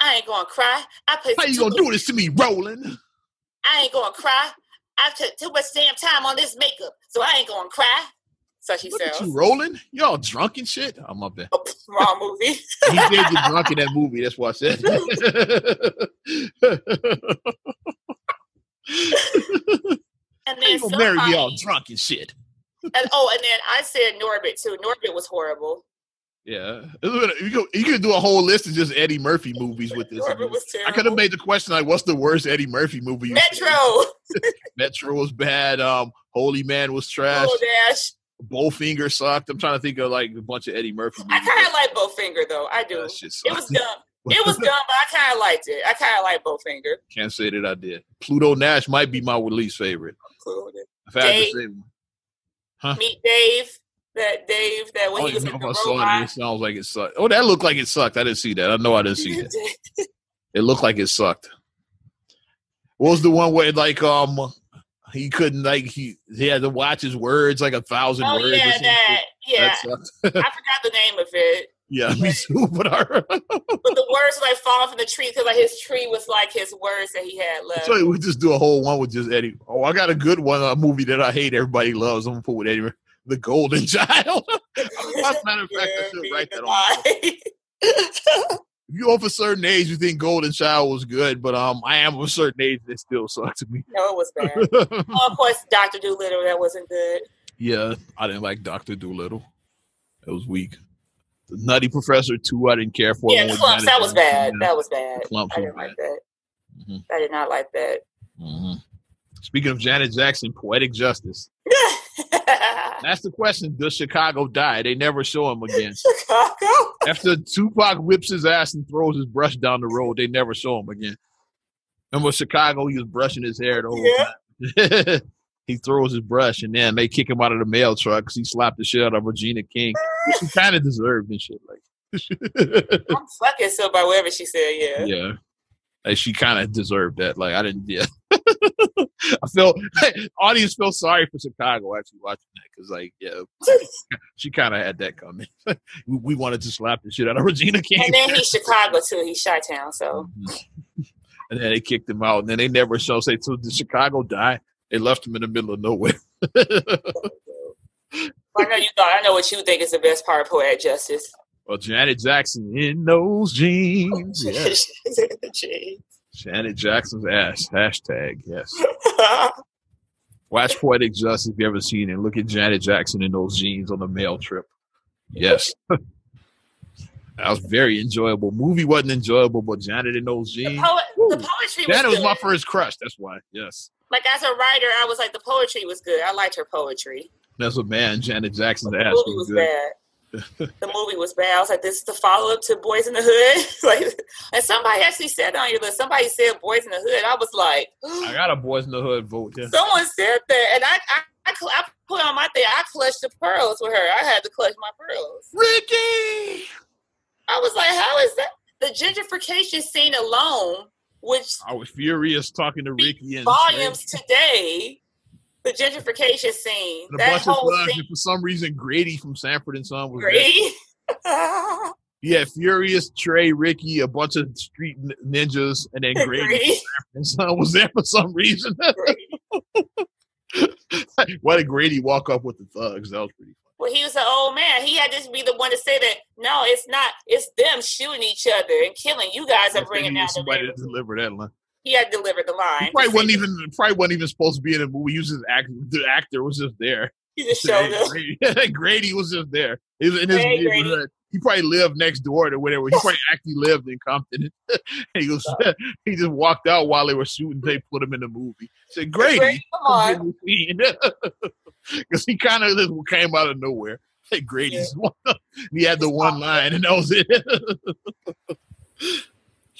I ain't gonna cry. I put How you gonna do this to me, Roland? I ain't gonna cry. I took too much damn time on this makeup, so I ain't gonna cry. So she Look you rolling. Y'all drunk and shit. I'm up there. Oh, wrong movie. he did get drunk in that movie. That's why I said. and then gonna marry y'all drunk and shit. and oh, and then I said Norbit too. Norbit was horrible. Yeah, you could, you could do a whole list of just Eddie Murphy movies with this. I could have made the question like, "What's the worst Eddie Murphy movie?" Metro. Metro was bad. Um, Holy Man was trash. Oh, Dash. Bowfinger sucked. I'm trying to think of like a bunch of Eddie Murphy. Movies. I kind of like Bowfinger though. I do. It was dumb. it was dumb, but I kind of liked it. I kind of like Bowfinger. Can't say that I did. Pluto Nash might be my least favorite. If I Dave, say, huh? Meet Dave. That Dave. That when oh, he was in the robot. It, it sounds like it sucked. Oh, that looked like it sucked. I didn't see that. I know I didn't see that. it looked like it sucked. What was the one where like um he couldn't like he he had to watch his words like a thousand oh, words. Yeah, that Yeah, I forgot the name of it. Yeah, me too. But, our but the words like falling from the tree because like his tree was like his words that he had left. So we just do a whole one with just Eddie. Oh, I got a good one, a movie that I hate. Everybody loves. I'm gonna put with Eddie, The Golden Child. As a matter of fact, I should write that on. You of a certain age, you think Golden Child was good, but um, I am of a certain age that still sucks to me. No, it was bad. oh, of course, Doctor Dolittle, that wasn't good. Yeah, I didn't like Doctor Dolittle. It was weak. The Nutty Professor two, I didn't care for. Yeah, Klumps, that was bad. That was bad. Klumps I didn't like that. Mm-hmm. I did not like that. Mm-hmm. Speaking of Janet Jackson, poetic justice. That's the question. Does Chicago die? They never show him again. Chicago. After Tupac whips his ass and throws his brush down the road, they never show him again. And with Chicago, he was brushing his hair the whole yeah. time. he throws his brush, and then they kick him out of the mail truck because he slapped the shit out of Regina King. She kind of deserved and shit like. I'm fucking so by whatever she said. Yeah. Yeah. Like she kind of deserved that. Like I didn't. Yeah. I felt audience felt sorry for Chicago actually watching that because like yeah, she kind of had that coming. we, we, wanted to slap the shit out of Regina King. And then he's Chicago too. He's Chi Town, so. Mm-hmm. And then they kicked him out, and then they never show. Say, so did Chicago die? They left him in the middle of nowhere. I know you thought. I know what you think is the best part of Poetic Justice. Well, Janet Jackson in those jeans. Yes. Janet Jackson's ass. Hashtag yes. Watch Poetic Justice if you ever seen it. Look at Janet Jackson in those jeans on the mail trip. Yes. that was very enjoyable. Movie wasn't enjoyable, but Janet in those jeans. The, poet, the poetry. Janet was, was my first crush. That's why. Yes like as a writer, I was like the poetry was good. I liked her poetry. That's what man Janet Jackson's ass movie was, was bad. The movie was bad. I was like, this is the follow up to Boys in the Hood. like, and somebody actually said on your list. Somebody said Boys in the Hood. I was like, I got a Boys in the Hood vote. Yeah. Someone said that, and I, I, I, I put on my thing. I clutched the pearls with her. I had to clutch my pearls. Ricky. I was like, how is that? The gentrification scene alone which I was furious talking to Ricky and volumes today. The gentrification scene. A that bunch whole of thing. for some reason Grady from Sanford and Son was Grady. yeah, Furious, Trey, Ricky, a bunch of street ninjas, and then Grady, Grady. and Son was there for some reason. Why did Grady walk up with the thugs? That was pretty well, he was an old man. He had to be the one to say that. No, it's not. It's them shooting each other and killing. You guys are bringing down somebody to deliver that line. He had delivered the line. He probably wasn't even probably wasn't even supposed to be in a movie. He was just act, the actor was just there. He just showed up. Grady, Grady was just there. He was in his hey, neighborhood. He probably lived next door to whatever. He probably actually lived in Compton. and he goes, he just walked out while they were shooting. They put him in the movie. Said Grady, Grady come on, because he kind of came out of nowhere. Grady's yeah. one. he had the one line, and that was it.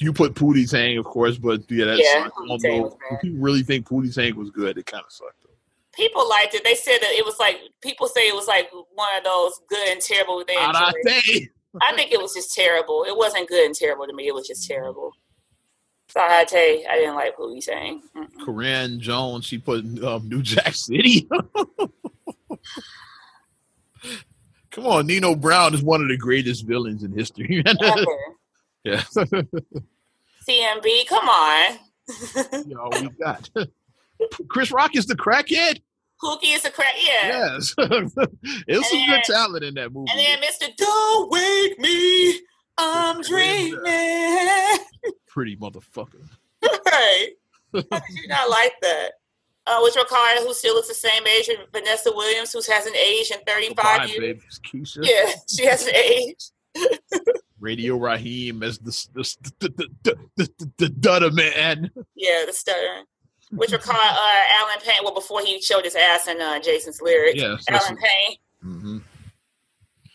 You put Pootie Tang, of course, but yeah, that's yeah, people really think Pootie Tang was good, it kind of sucked. People liked it. They said that it was like people say it was like one of those good and terrible things. I think it was just terrible. It wasn't good and terrible to me. It was just terrible. So I tell you, I didn't like Pootie Tang. Corinne Jones, she put um, New Jack City. Come on, Nino Brown is one of the greatest villains in history. Yeah. CMB, come on. Yo, we got Chris Rock is the crackhead. Pookie is a crack. Yeah. Yes. It's some good talent in that movie. And then Mr. Don't Wake Me, I'm dreaming. Pretty motherfucker. right. How did you not like that? uh, which Ricardo, who still looks the same age as Vanessa Williams, who hasn't aged in 35 years. Yeah, she hasn't aged. Radio Raheem as the the the the, the, the, stutter man. Yeah, the stutter. Which Ricardo, uh, Allen Payne. Well, before he showed his ass in uh, Jason's lyrics. Yeah, Allen Payne. Mm-hmm.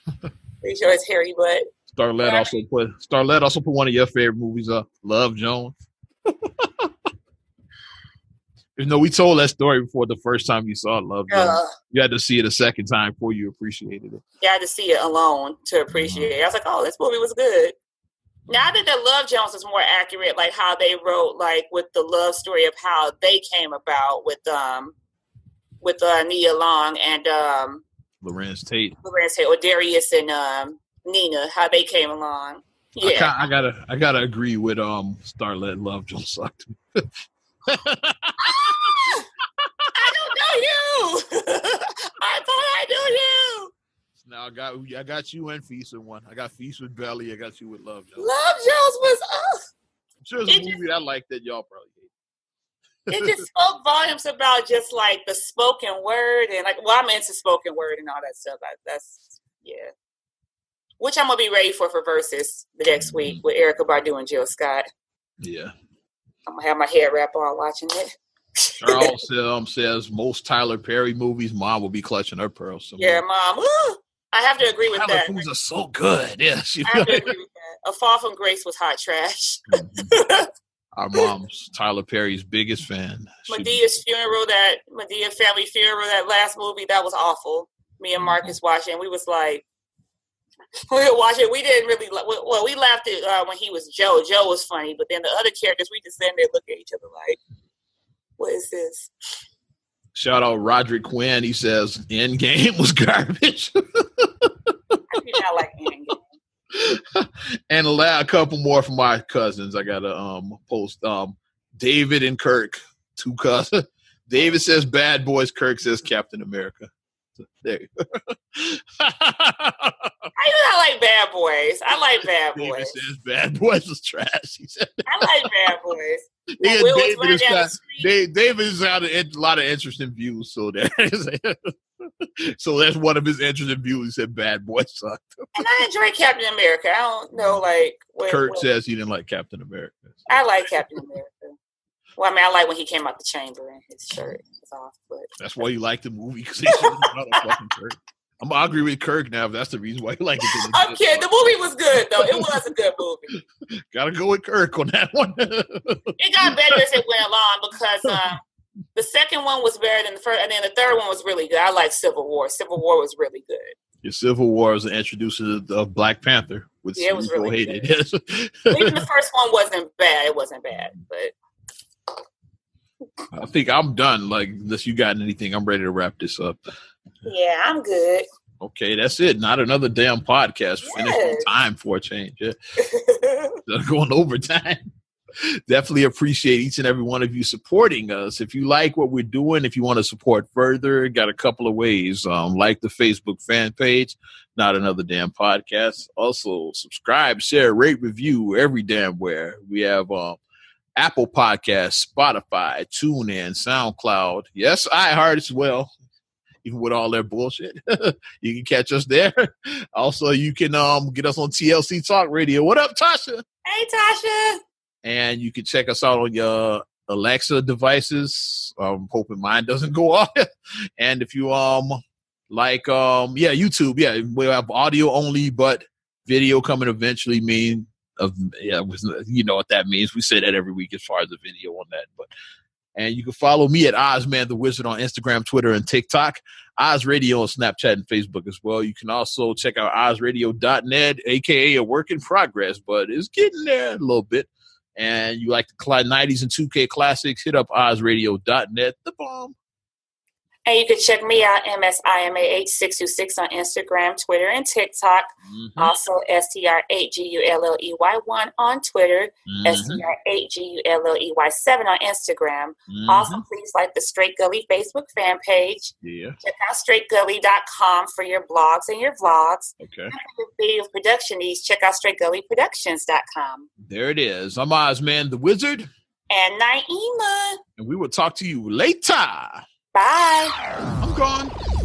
he showed his hairy butt. Starlet also put Starlet also put one of your favorite movies up, Love Jones. You know, we told that story before the first time you saw Love Jones. Uh, you had to see it a second time before you appreciated it. You had to see it alone to appreciate uh-huh. it. I was like, oh, this movie was good. Now that the Love Jones is more accurate, like how they wrote, like with the love story of how they came about with um with uh, Nia Long and um Larenz Tate. Larenz Tate or Darius and um, Nina, how they came along. Yeah, I, I, gotta, I gotta agree with um Starlet Love Jones sucked. I don't know you. I thought I knew you. Now I got, I got you and Feast in one. I got Feast with Belly. I got you with Love Jones. Love Jones was. Uh, I'm sure it's a movie just, I like that y'all probably hate. it just spoke volumes about just like the spoken word and like, well, I'm into spoken word and all that stuff. I, that's yeah which I'm gonna be ready for for verses the next week mm-hmm. with Erykah Badu and Jill Scott. Yeah, I'm gonna have my hair wrap on watching it. Charles um, says most Tyler Perry movies, mom will be clutching her pearls. Yeah, mom. I have to agree with Tyler that. Movies are so good. Yeah, she, I have to agree with that. A Fall from Grace was hot trash. mm-hmm. Our mom's Tyler Perry's biggest fan. Madea's funeral, that Madea family funeral, that last movie, that was awful. Me and mm-hmm. Marcus watching, we was like, we were watching. We didn't really well. We laughed at uh, when he was Joe. Joe was funny, but then the other characters, we just stand there look at each other like, "What is this?" Shout out Roderick Quinn. He says Endgame was garbage. I do not like Endgame. and a couple more from my cousins. I got to um post um David and Kirk, two cousins. David says Bad Boys. Kirk says Captain America. There you I do not like Bad Boys. I like Bad Boys. David says Bad Boys is trash. He said. I like Bad Boys. Yeah, David, is got, Dave, David has got a, lot of interesting views, so that so that's one of his interesting views. He said Bad Boys sucked. and I enjoy Captain America. I don't know, like what, Kurt what, says he didn't like Captain America. I like Captain America. Well, I mean, I like when he came out the chamber and his shirt was off. But that's why you like the movie because he's about a fucking shirt. I'm gonna agree with Kirk now. If that's the reason why you like it. I'm kidding. The movie was good though. It was a good movie. Gotta go with Kirk on that one. it got better as it went along because um, the second one was better than the first, and then the third one was really good. I like Civil War. Civil War was really good. Your Civil War was introducing of Black Panther, which yeah, it was really hated. Yes. Even the first one wasn't bad. It wasn't bad, but I think I'm done. Like, unless you got anything, I'm ready to wrap this up. Yeah, I'm good. Okay, that's it. Not another damn podcast. Yes. Finished on time for a change. Yeah. Going overtime. Definitely appreciate each and every one of you supporting us. If you like what we're doing, if you want to support further, got a couple of ways. Um, like the Facebook fan page, not another damn podcast. Also, subscribe, share, rate, review every damn where. We have um, Apple Podcasts, Spotify, TuneIn, SoundCloud. Yes, I heard as well even with all their bullshit. you can catch us there. Also, you can um get us on TLC Talk Radio. What up, Tasha? Hey, Tasha. And you can check us out on your Alexa devices. I'm hoping mine doesn't go off. and if you um like um yeah YouTube yeah we have audio only but video coming eventually mean of yeah was, you know what that means we say that every week as far as the video on that but and you can follow me at Ozman the Wizard on Instagram, Twitter, and TikTok. Oz Radio on Snapchat and Facebook as well. You can also check out OzRadio.net, aka a work in progress, but it's getting there a little bit. And you like the 90s and 2K classics, hit up OzRadio.net, the bomb. And you can check me out, MSIMAH626 on Instagram, Twitter, and TikTok. Mm-hmm. Also, STR8GULLEY1 on Twitter, mm-hmm. STR8GULLEY7 on Instagram. Mm-hmm. Also, please like the Straight Gully Facebook fan page. Yeah. Check out straightgully.com for your blogs and your vlogs. Okay. And for video production needs, check out straightgullyproductions.com. There it is. I'm Ozman the Wizard. And Na'imah. And we will talk to you later. Bye. I'm gone.